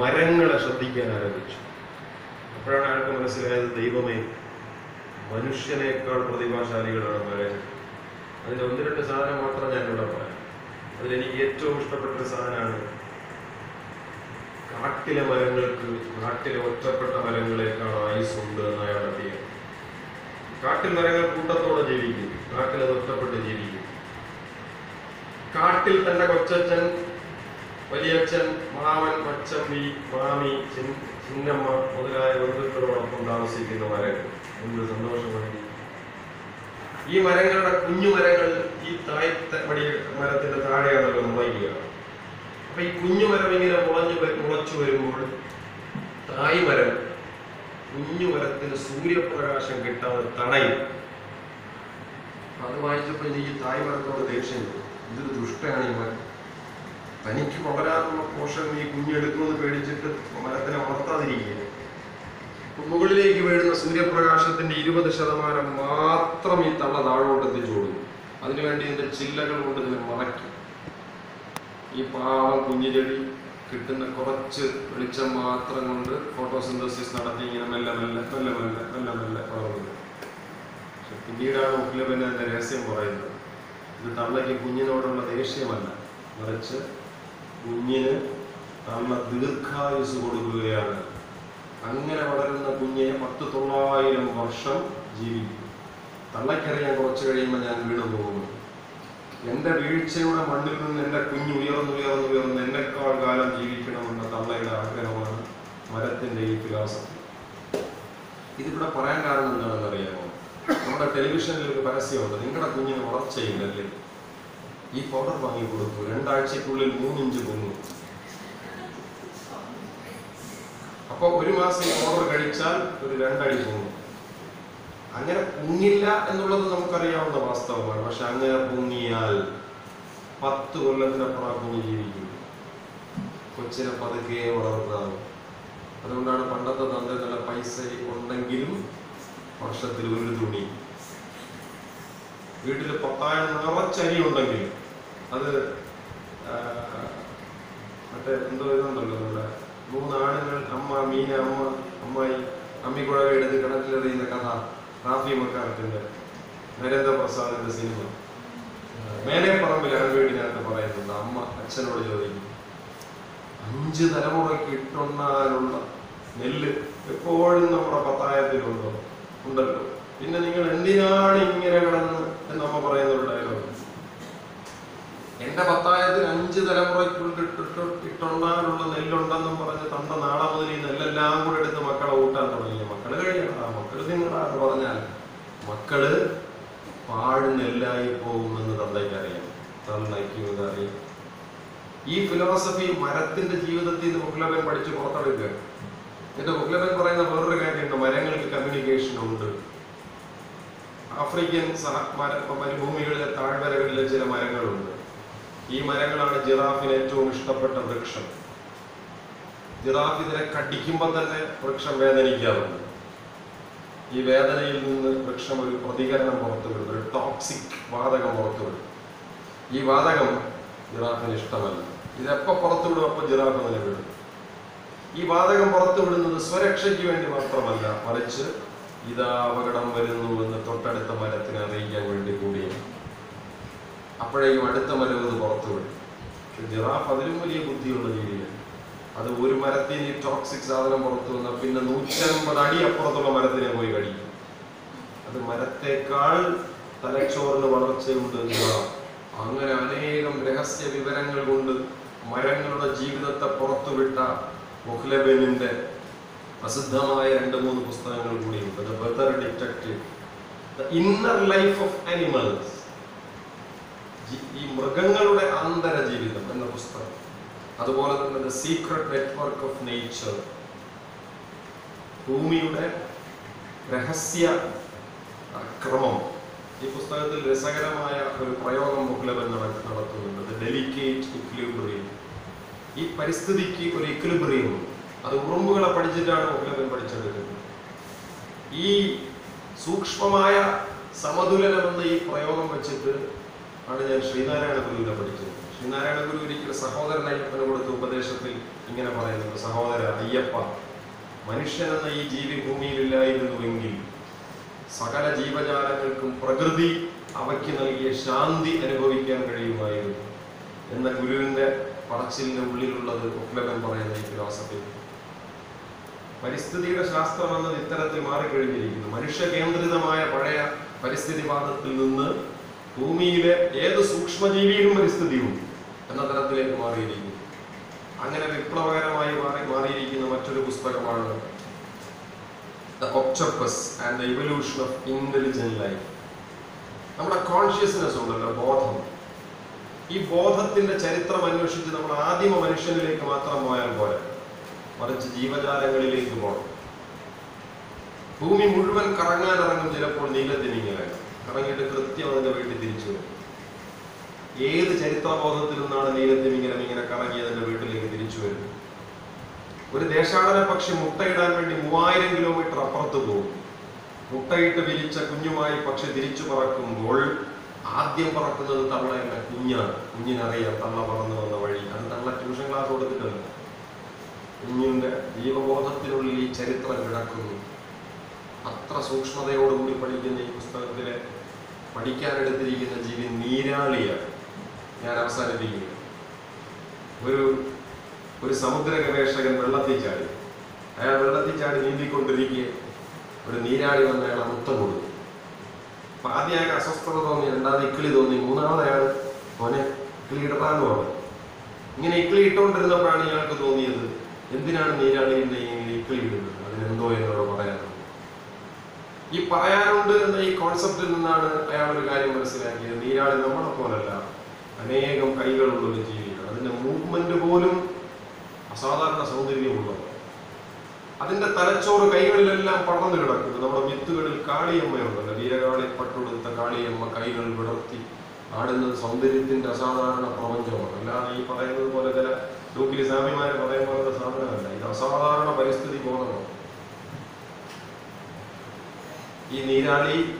മരങ്ങളെ ശ്രദ്ധിക്കാൻ ആരംഭിച്ചു. അപ്പോഴാണ് അയാൾക്ക് മനസ്സിലായത് ദൈവമേ മനുഷ്യനേക്കാൾ പ്രതിഭാശാലികളാണ് മരങ്ങൾ അതിൽ ഒന്ന് രണ്ട് സാധനം മാത്രം ഞാൻ ഇവിടെ പറയാം അതിലെനിക്ക് ഏറ്റവും ഇഷ്ടപ്പെട്ട സാധനമാണ് കാട്ടിലെ മരങ്ങൾക്ക് കാട്ടിലെ ഒറ്റപ്പെട്ട മരങ്ങളെക്കാൾ ആയുസ് ഉണ്ട് എന്ന് അയാൾ അറിയാം കാട്ടിൽ മരങ്ങൾ കൂട്ടത്തോടെ ജീവിക്കും. കാട്ടിൽ അത് ഒറ്റപ്പെട്ട് ജീവിക്കും. കാട്ടിൽ തന്റെ കൊച്ചച്ഛൻ വലിയച്ഛൻ മാമൻ മച്ചമ്പി മാമി ചിന്നമ്മ മുതലായ ബന്ധുക്കളോടൊപ്പം താമസിക്കുന്ന മരങ്ങൾ എന്ത് സന്തോഷമാണ് ഈ മരങ്ങളുടെ കുഞ്ഞു മരങ്ങൾ ഈ തായ് മടിയ മടി മരത്തിന്റെ താഴെയാണല്ലോ മുളയ്ക്കുക അപ്പൊ ഈ കുഞ്ഞു മരം ഇങ്ങനെ മുളഞ്ഞു മുളച്ചു വരുമ്പോൾ തായ് മരം കുഞ്ഞു മരത്തിന് സൂര്യപ്രകാശം കിട്ടാതെ തടയും അത് വായിച്ചപ്പോൾ എനിക്ക് തായ് മരത്തോട് ദേഷ്യം. ഇതൊരു ദുഷ്ടയാണ് ഈ മരം. തനിക്ക് വളരാനുള്ള പോഷകം ഈ കുഞ്ഞെടുക്കുമെന്ന് പേടിച്ചിട്ട് മരത്തിനെ വളർത്താതിരിക്കുകയാണ്. മുകളിലേക്ക് വീഴുന്ന സൂര്യപ്രകാശത്തിന്റെ ഇരുപത് ശതമാനം മാത്രം ഈ തള്ള താഴോട്ട് എത്തിച്ചു കൊടുക്കും. അതിനുവേണ്ടി ഇതിന്റെ ചില്ലകൾ കൊണ്ട് ഇതിനെ മറയ്ക്കും. ഈ പാവം കുഞ്ഞു ചെടി കിട്ടുന്ന കുറച്ച് വെളിച്ചം മാത്രം കൊണ്ട് ഫോട്ടോസിന്തസിസ് നടത്തി ഇങ്ങനെ മെല്ലെ മെല്ലെ മെല്ലെ മെല്ലെ മെല്ലെ മെല്ലെ വളർന്നു. പക്ഷെ പിന്നീടാണ് പിന്നെ അതിന്റെ രഹസ്യം പറയുന്നത്. ഇത് തള്ളയ്ക്ക് കുഞ്ഞിനോടുള്ള ദേഷ്യമല്ല. മറിച്ച് കുഞ്ഞിന് അമ്മ ദീർഘായുസ് കൊടുക്കുകയാണ്. അങ്ങനെ വളരുന്ന കുഞ്ഞിനെ പത്ത് തൊള്ളായിരം വർഷം ജീവിക്കും. തള്ളയ്ക്കറിയാൻ കുറച്ച് കഴിയുമ്പോൾ ഞാൻ വീട് പോകുന്നു. എന്റെ വീഴ്ചയുടെ മണ്ണിൽ നിന്ന് എന്റെ കുഞ്ഞ് ഉയർന്നുയർന്നുയർന്ന് ഉയർന്ന് എന്നെക്കാൾ കാലം ജീവിക്കണമെന്ന തള്ളയുടെ ആഗ്രഹമാണ് മരത്തിന്റെ ഈ ഫിലോസഫി ഇതിവിടെ പറയാൻ കാരണം എന്താണെന്ന് അറിയാമോ നമ്മുടെ ടെലിവിഷനിൽ ഒരു പരസ്യമുണ്ട്. നിങ്ങളുടെ കുഞ്ഞിന് വളർച്ചയില്ലല്ലേ ഈ പൗഡർ വാങ്ങി കൊടുക്കൂ രണ്ടാഴ്ചക്കുള്ളിൽ മൂന്നിഞ്ച് പൊങ്ങും. അപ്പൊ ഒരു മാസം പൗഡർ കഴിച്ചാൽ ഒരു രണ്ടടി പൊങ്ങും. അങ്ങനെ പൊങ്ങില്ല എന്നുള്ളത് നമുക്കറിയാവുന്ന വാസ്തവമാണ്. പക്ഷെ അങ്ങനെ പൊങ്ങിയാൽ പത്ത് കൊല്ലത്തിനപ്പുറം പൊങ്ങി ജീവിക്കും. കൊച്ചിനെ പതുക്കെ വളർന്നതാണ് അതുകൊണ്ടാണ് പണ്ടത്തെ തന്റെ നല്ല പൈസ ഉണ്ടെങ്കിലും വർഷത്തിൽ ഒരു തുണി. വീട്ടിൽ പത്തായം നിറച്ചരി ഉണ്ടെങ്കിൽ അത് മറ്റേ എന്തോ ഇതുണ്ടല്ലോ നമ്മുടെ മൂന്നാണുങ്ങൾ അമ്മ മീന അമ്മ അമ്മായി അമ്മിക്കുഴവ എടുത്ത് കിണറ്റിലെറിയുന്ന കഥ റാഫി മക്കാർത്തിന്റെ നരേന്ദ്രപ്രസാദിന്റെ സിനിമ. മേലെപ്പറമ്പിൽ പറമ്പിൽ അരവേടിനകത്ത് പറയുന്നുണ്ട് അമ്മ അച്ഛനോട് ചോദിക്കും അഞ്ച് തലമുറയ്ക്ക് ഇട്ടുണ്ണാനുള്ള നെല്ല് എപ്പോഴും നമ്മുടെ പത്തായത്തിലുണ്ടോ? ഉണ്ടല്ലോ. പിന്നെ നിങ്ങൾ എന്തിനാണ് ഇങ്ങനെ കിടന്ന് എന്ന് അമ്മ പറയുന്ന എന്റെ പത്തായത്തിൽ അഞ്ച് തലമുറയ്ക്കുള്ളിൽ ഇട്ടിട്ട് ഇട്ടുണ്ടാനുള്ള നെല്ലുണ്ടെന്നും പറഞ്ഞ് തണ്ട നാളെ മുതൽ ഈ നെല്ലെല്ലാം കൂടെ എടുത്ത് മക്കളെ ഊട്ടാൻ തുടങ്ങി മക്കൾ കഴിയണ. മക്കൾ നിങ്ങളാന്ന് പറഞ്ഞാൽ മക്കൾ പാഴ് നെല്ലായി പോകുമെന്ന് തന്തയ്ക്കറിയാം തന്നയ്ക്കും അറിയാം. ഈ ഫിലോസഫി മരത്തിന്റെ ജീവിതത്തിൽ നിന്ന് മുഗ്ലബൻ പഠിച്ച് പുറത്തെടുക്കുക. എന്റെ മുഗ്ലബൻ പറയുന്ന വേറൊരു കാര്യമുണ്ട്. മരങ്ങൾക്ക് കമ്മ്യൂണിക്കേഷൻ ഉണ്ട്. ആഫ്രിക്കൻ മരുഭൂമികളിലെ താഴ്വരകളിലെ ചില മരങ്ങളുണ്ട്. ഈ മരങ്ങളാണ് ജിറാഫിന് ഏറ്റവും ഇഷ്ടപ്പെട്ട വൃക്ഷം. ജിറാഫ് ഇതിനെ കടിക്കുമ്പോൾ തന്നെ വൃക്ഷം വേദനിക്കാറുണ്ട്. ഈ വേദനയിൽ നിന്ന് വൃക്ഷം ഒരു പ്രതികരണം പുറത്തുവിടും ഒരു ടോക്സിക് വാതകം പുറത്തുവിടും ഈ വാതകം ജിറാഫിന് ഇഷ്ടമല്ല. ഇതെപ്പോൾ പുറത്തുവിടും അപ്പൊ ജിറാഫ് നിലവിടും ഈ വാതകം പുറത്തുവിടുന്നത് സ്വരക്ഷയ്ക്ക് വേണ്ടി മാത്രമല്ല മറിച്ച് ഇതാ അപകടം വരുന്നു എന്ന് തൊട്ടടുത്ത മരത്തിനെ അറിയിക്കാൻ വേണ്ടി കൂടിയാണ്. അപ്പോഴേക്കും അടുത്ത മരം ഇത് പുറത്തുവിടും. പക്ഷെ ജിറാഫ് അതിലും വലിയ ബുദ്ധിയുള്ള ജീവിയാണ് അത് ഒരു മരത്തിൽ ഈ ടോക്സിക് സാധനം പുറത്തു വന്നാൽ പിന്നെ നൂറ്റമ്പത് അടി അപ്പുറത്തുള്ള മരത്തിനെ പോയി കടിക്കും. അത് മരത്തേക്കാൾ തലച്ചോറിന് വളർച്ചയുണ്ട് അങ്ങനെ അനേകം രഹസ്യ വിവരങ്ങൾ കൊണ്ട് മരങ്ങളുടെ ജീവിതത്തെ പുറത്തുവിട്ട മുഹ്ലബെനിന്റെ പ്രസിദ്ധമായ രണ്ട് മൂന്ന് പുസ്തകങ്ങൾ കൂടിയുണ്ട്. ഇന്നർ ലൈഫ് ഓഫ് അനിമൽസ് ഈ മൃഗങ്ങളുടെ അന്തരജീവിതം എന്ന പുസ്തകം. അതുപോലെ തന്നെ the secret network of nature ഭൂമിയുടെ രഹസ്യ ക്രമം ഈ പുസ്തകത്തിൽ രസകരമായ ഒരു പ്രയോഗം മുഗ്ലബൻ നട- നടത്തുന്നുണ്ട്. ഡെലിക്കേറ്റ് ഇക്ലിബ്രിയം ഈ പരിസ്ഥിതിക്ക് ഒരു ഇക്ലിബ്രിയം ഉണ്ട്. അത് ഉറുമ്പുകളെ പഠിച്ചിട്ടാണ് മുഗ്ലബൻ പഠിച്ചെടുക്കുന്നത് ഈ സൂക്ഷ്മമായ സമതുലനം എന്ന ഈ പ്രയോഗം വെച്ചിട്ട് ആണ് ഞാൻ ശ്രീനാരായണ ഗുരുവിനെ പഠിച്ചത്. ശ്രീനാരായണ ഗുരു ഒരിക്കൽ സഹോദരൻ അയ്യപ്പന് കൊടുത്ത ഉപദേശത്തിൽ ഇങ്ങനെ പറയുന്നുണ്ട് സഹോദര അയ്യപ്പ മനുഷ്യൻ എന്ന ഈ ജീവി ഭൂമിയിലില്ലായിരുന്നുവെങ്കിൽ സകല ജീവജാലങ്ങൾക്കും പ്രകൃതി അവയ്ക്ക് നൽകിയ ശാന്തി അനുഭവിക്കാൻ കഴിയുമായിരുന്നു. എന്ന ഗുരുവിന്റെ പറച്ചിലിന്റെ ഉള്ളിലുള്ളത് ഉക്ലകൻ പറയുന്ന ഈ ഫിലോസഫി പരിസ്ഥിതിയുടെ ശാസ്ത്രം എന്നത് ഇത്തരത്തിൽ മാറിക്കഴിഞ്ഞിരിക്കുന്നു. മനുഷ്യ കേന്ദ്രിതമായ പഴയ പരിസ്ഥിതിവാദത്തിൽ നിന്ന് ഭൂമിയിലെ ഏത് സൂക്ഷ്മജീവിയിലും പരിസ്ഥിതിയുണ്ട് എന്ന തരത്തിലേക്ക് മാറിയിരിക്കുന്നു. അങ്ങനെ വിപ്ലവകരമായി മാറി മാറിയിരിക്കുന്ന മറ്റൊരു പുസ്തകമാണ് the octopus and the evolution of intelligent life നമ്മുടെ കോൺഷ്യസ്നെസ് ഉണ്ടല്ലോ ബോധം. ഈ ബോധത്തിന്റെ ചരിത്രം അന്വേഷിച്ച് നമ്മൾ ആദിമ മനുഷ്യനിലേക്ക് മാത്രം പോയാൽ പോലെ മറിച്ച് ജീവജാലങ്ങളിലേക്ക് പോകണം ഭൂമി മുഴുവൻ കറങ്ങാൻ ഇറങ്ങും ചിലപ്പോൾ നീലത്തിനിങ്ങനെ. കറങ്ങിയിട്ട് കൃത്യം അതിന്റെ വീട്ടിൽ തിരിച്ചു വരും. ഏത് ചരിത്രബോധത്തിൽ നിന്നാണ് നീലത്തിമിങ്ങനെ ഇങ്ങനെ കറങ്ങി അതിന്റെ വീട്ടിലേക്ക് തിരിച്ചു വരുന്നത്? ഒരു ദേശാടന പക്ഷി മുട്ടയിടാൻ വേണ്ടി മൂവായിരം കിലോമീറ്റർ അപ്പുറത്ത് പോകും. മുട്ടയിട്ട് വിരിച്ച കുഞ്ഞുമായി പക്ഷി തിരിച്ചു പറക്കുമ്പോൾ ആദ്യം പറക്കുന്നത് തള്ളയുടെ കുഞ്ഞാണ്. കുഞ്ഞിനറിയാം തള്ള പറന്നു വന്ന വഴി. അത് തള്ള ട്യൂഷൻ ക്ലാസ് കൊടുത്തിട്ടല്ല കുഞ്ഞിന്റെ ജീവബോധത്തിനുള്ളിൽ ഈ ചരിത്രം കിടക്കുന്നു. അത്ര സൂക്ഷ്മതയോടുകൂടി പഠിക്കുന്ന ഈ പുസ്തകത്തിലെ പഠിക്കാനെടുത്തിരിക്കുന്ന ജീവി നീരാളിയാണ് ഞാൻ അവസാനിപ്പിക്കുന്നത് ഒരു ഒരു സമുദ്ര ഗവേഷകൻ വെള്ളത്തിൽ ചാടി. അയാൾ വെള്ളത്തിൽ ചാടി നീന്തിക്കൊണ്ടിരിക്കെ ഒരു നീരാളി വന്ന് അയാൾ മുത്തം കൊടുത്തു. അപ്പൊ ആദ്യം അസ്വസ്ഥത തോന്നി രണ്ടാമത് ഇക്കിളി തോന്നി മൂന്നാമത് അയാൾ മോനെ ഇക്കിളി ഇടപാന്ന് പറഞ്ഞു ഇങ്ങനെ ഇക്കിളി ഇട്ടുകൊണ്ടിരുന്നപ്പോഴാണ് ഇയാൾക്ക് തോന്നിയത് എന്തിനാണ് നീരാളിന്റെ ഇങ്ങനെ ഇക്കിളി ഇടുന്നത്? അതിനെന്തോ എന്നോട് പറയാനുണ്ട്. ഈ പറയാനുണ്ട് എന്ന ഈ കോൺസെപ്റ്റിൽ നിന്നാണ് അയാൾ ഒരു കാര്യം മനസ്സിലാക്കിയത്. നീരാളി നമ്മളെ പോലല്ല അനേകം കൈകളുള്ള ഒരു ജീവിയാണ് അതിന്റെ മൂവ്മെന്റ് പോലും അസാധാരണ സൗന്ദര്യമുള്ളത് അതിന്റെ തലച്ചോറ് കൈകളിലെല്ലാം പടർന്നു കിടക്കുന്നു. നമ്മുടെ വിത്തുകളിൽ കാളിയമ്മയുണ്ടല്ലോ. വീരകാളി പട്ടുകൊടുത്ത കാളിയമ്മ കൈകൾ വിടർത്തി ആടുന്നത് സൗന്ദര്യത്തിന്റെ അസാധാരണ പ്രപഞ്ചമാണ്. അല്ലാതെ ഈ പറയുന്നത് പോലെ ചില ഡൂക്കിലി സ്വാമിമാരെ പറയുന്ന പോലത്തെ സാധനമല്ല. ഇത് അസാധാരണ പരിസ്ഥിതി ബോധമാണ്. ഈ നീരാളി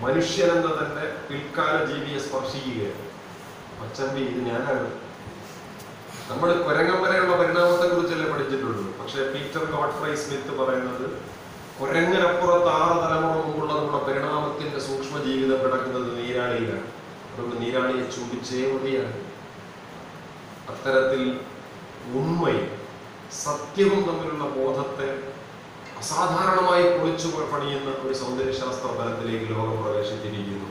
മനുഷ്യരെന്ന തന്നെ പിൽക്കാല ജീവിയെ സ്പർശിക്കുകയാണ്. പച്ചമ്പി ഇത് ഞാനാണ്. നമ്മൾ കുരങ്ങം വരെയുള്ള പരിണാമത്തെ കുറിച്ചല്ലേ പഠിച്ചിട്ടുള്ളൂ പക്ഷേ പീറ്റർ ഗോഡ്ഫ്രൈ സ്മിത്ത് പറയുന്നത് കുരങ്ങനപ്പുറത്ത് ആറ് തലമുറ മുമ്പുള്ള നമ്മുടെ പരിണാമത്തിന്റെ സൂക്ഷ്മ ജീവിതം കിടക്കുന്നത് നീരാളിയിലാണ്. അതുകൊണ്ട് നീരാളിയെ ചൂടിച്ചേ മതിയാണ്. അത്തരത്തിൽ ഉണ്മയും സത്യവും തമ്മിലുള്ള ബോധത്തെ അസാധാരണമായി പൊളിച്ചു പണിയുന്ന ഒരു സൗന്ദര്യശാസ്ത്ര തലത്തിലേക്ക് ലോകം പ്രവേശിച്ചിരിക്കുന്നു.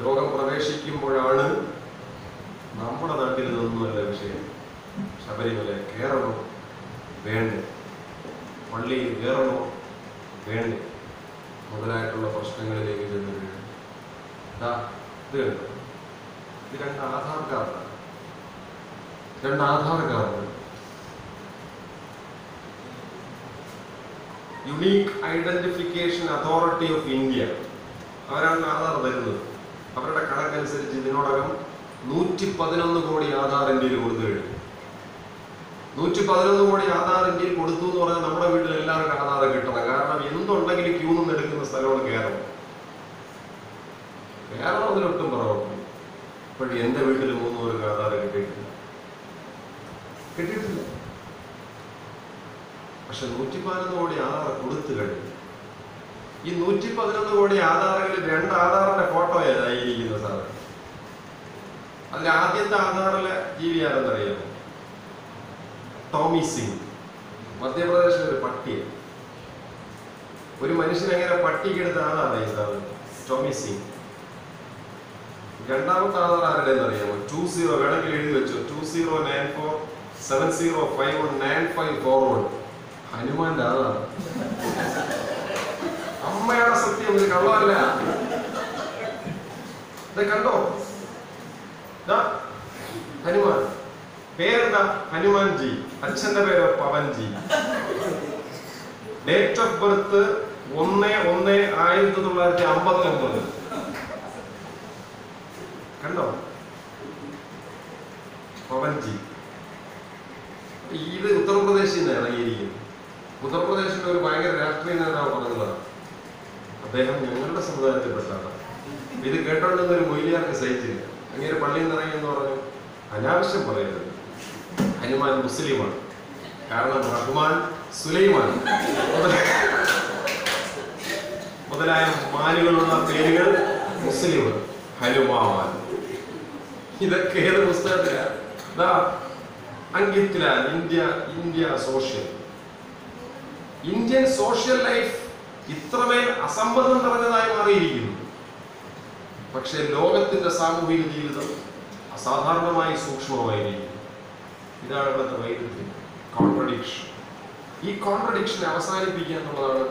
ലോകം പ്രവേശിക്കുമ്പോഴാണ് നമ്മുടെ നാട്ടിൽ നിന്നുമല്ല വിഷയം. ശബരിമല കേരളം വേണ്ട പള്ളിയിൽ കയറണോ വേണ്ട മുതലായിട്ടുള്ള പ്രശ്നങ്ങളിലേക്ക് ചെന്ന് വീഴും. ഇത് കണ്ടോ? ഇത് രണ്ട് ആധാർ കാർഡാണ് രണ്ട് Aadhaar card. Unique identification authority of India. അവരാണ് ആധാർ തരുന്നത്. അവരുടെ കണക്കനുസരിച്ച് ഇതിനോടകം നൂറ്റി പതിനൊന്ന് കോടി ആധാർ ഇന്ത്യയിൽ കൊടുത്തു കഴിഞ്ഞു. നൂറ്റി പതിനൊന്ന് കോടി ആധാർ ഇന്ത്യയിൽ കൊടുത്തു എന്ന് പറഞ്ഞാൽ നമ്മുടെ വീട്ടിൽ എല്ലാവർക്കും ആധാർ കിട്ടണം. കാരണം എന്തുണ്ടെങ്കിലും ക്യൂ നിന്ന് എടുക്കുന്ന സ്ഥലമാണ് കേരളം. കേരളം അതിലൊട്ടും പറഞ്ഞു ഇപ്പോഴും എന്റെ വീട്ടിൽ മൂന്ന് ആധാർ കിട്ടിയിട്ടില്ല. കിട്ടിയിട്ടില്ല. പക്ഷെ നൂറ്റി പതിനൊന്ന് കോടി ആധാർ കൊടുത്തു കഴിഞ്ഞു. ഈ നൂറ്റി പതിനൊന്ന് കോടി ആധാറുകളിൽ രണ്ട് ആധാറിന്റെ ഫോട്ടോ ഏതായിരിക്കുന്നത് സാറ്? അതിൽ ആദ്യത്തെ ആധാറിലെ ജീവി ആരെന്നറിയാമോ? ടോമി സിംഗ് മധ്യപ്രദേശിലെ ഒരു പട്ടിയെ ഒരു മനുഷ്യൻ എങ്ങനെ പട്ടിക്കെടുത്ത ആളാണ് സാറ് ടോമി സിംഗ് രണ്ടാമത്തെ ആധാർ ആരുടെ അറിയാമോ? ടു സീറോ വേണമെങ്കിൽ എഴുതി വെച്ചോ. Two zero nine four seven zero five one nine five four one ഹനുമാന്റെ ആളാണ്. അമ്മയുടെ സത്യം ഇത് കള്ളമല്ല. കണ്ടോ? ഹനുമാൻ. പേരെന്താ? ഹനുമാൻ ജി അച്ഛന്റെ പേര് പവൻജി. ഡേറ്റ് ഓഫ് ബർത്ത് ഒന്ന് ഒന്ന് ആയിരത്തി തൊള്ളായിരത്തി അമ്പത്തി ഒമ്പത്. കണ്ടോ? പവൻജി. ഇത് ഉത്തർപ്രദേശിൽ നിന്നാണ് ഇറങ്ങിയിരിക്കുന്നു. ഉത്തർപ്രദേശിലെ ഒരു ഭയങ്കര രാഷ്ട്രീയ നേതാവ് പറഞ്ഞതാണ്. അദ്ദേഹം ഞങ്ങളുടെ സമുദായത്തിൽപ്പെട്ടാണ് ഇത് കേട്ടോണ്ടെന്ന് ഒരു മൊയിലിയാർക്ക് സഹിച്ചില്ല. അങ്ങനെ പള്ളിയിൽ എന്ന് പറഞ്ഞു അനാവശ്യം പറയരുത് ഹനുമാൻ മുസ്ലിമാണ്. കാരണം റഹ്മാൻ സുലൈമാൻ. മുതലായ- മാനുകളുള്ള പേരുകൾ മുസ്ലിം ഹനുമാൻ. ഇതൊക്കെ ഏത് പുസ്തകത്തിലാണ് India India social. Indian social life ഇത്രമേൽ അസംബന്ധം നിറഞ്ഞതായി മാറിയിരിക്കുന്നു. പക്ഷേ ലോകത്തിന്റെ സാമൂഹിക ജീവിതം അസാധാരണമായി സൂക്ഷ്മമായിരിക്കുന്നു. ഇതാണ് ഇവിടുത്തെ വൈരുദ്ധ്യം. കോൺട്രഡിക്ഷൻ ഈ കോൺട്രഡിക്ഷനെ അവസാനിപ്പിക്കുക എന്നുള്ളതാണ്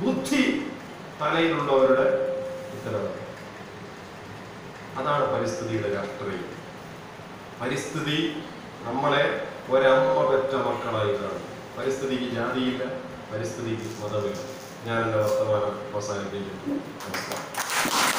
ബുദ്ധി തലയിലുള്ളവരുടെ ഉത്തരവാദിത്വം അതാണ് പരിസ്ഥിതിയുടെ രാഷ്ട്രീയം. പരിസ്ഥിതി നമ്മളെ ഒരമ്മ പെറ്റ മക്കളായി കാണും. പരിസ്ഥിതിക്ക് ജാതിയില്ല പരിസ്ഥിതിക്ക് മതമില്ല. ഞാൻ എന്റെ വർത്തമാനം അവസാനിപ്പിക്കുന്നു. നമസ്കാരം.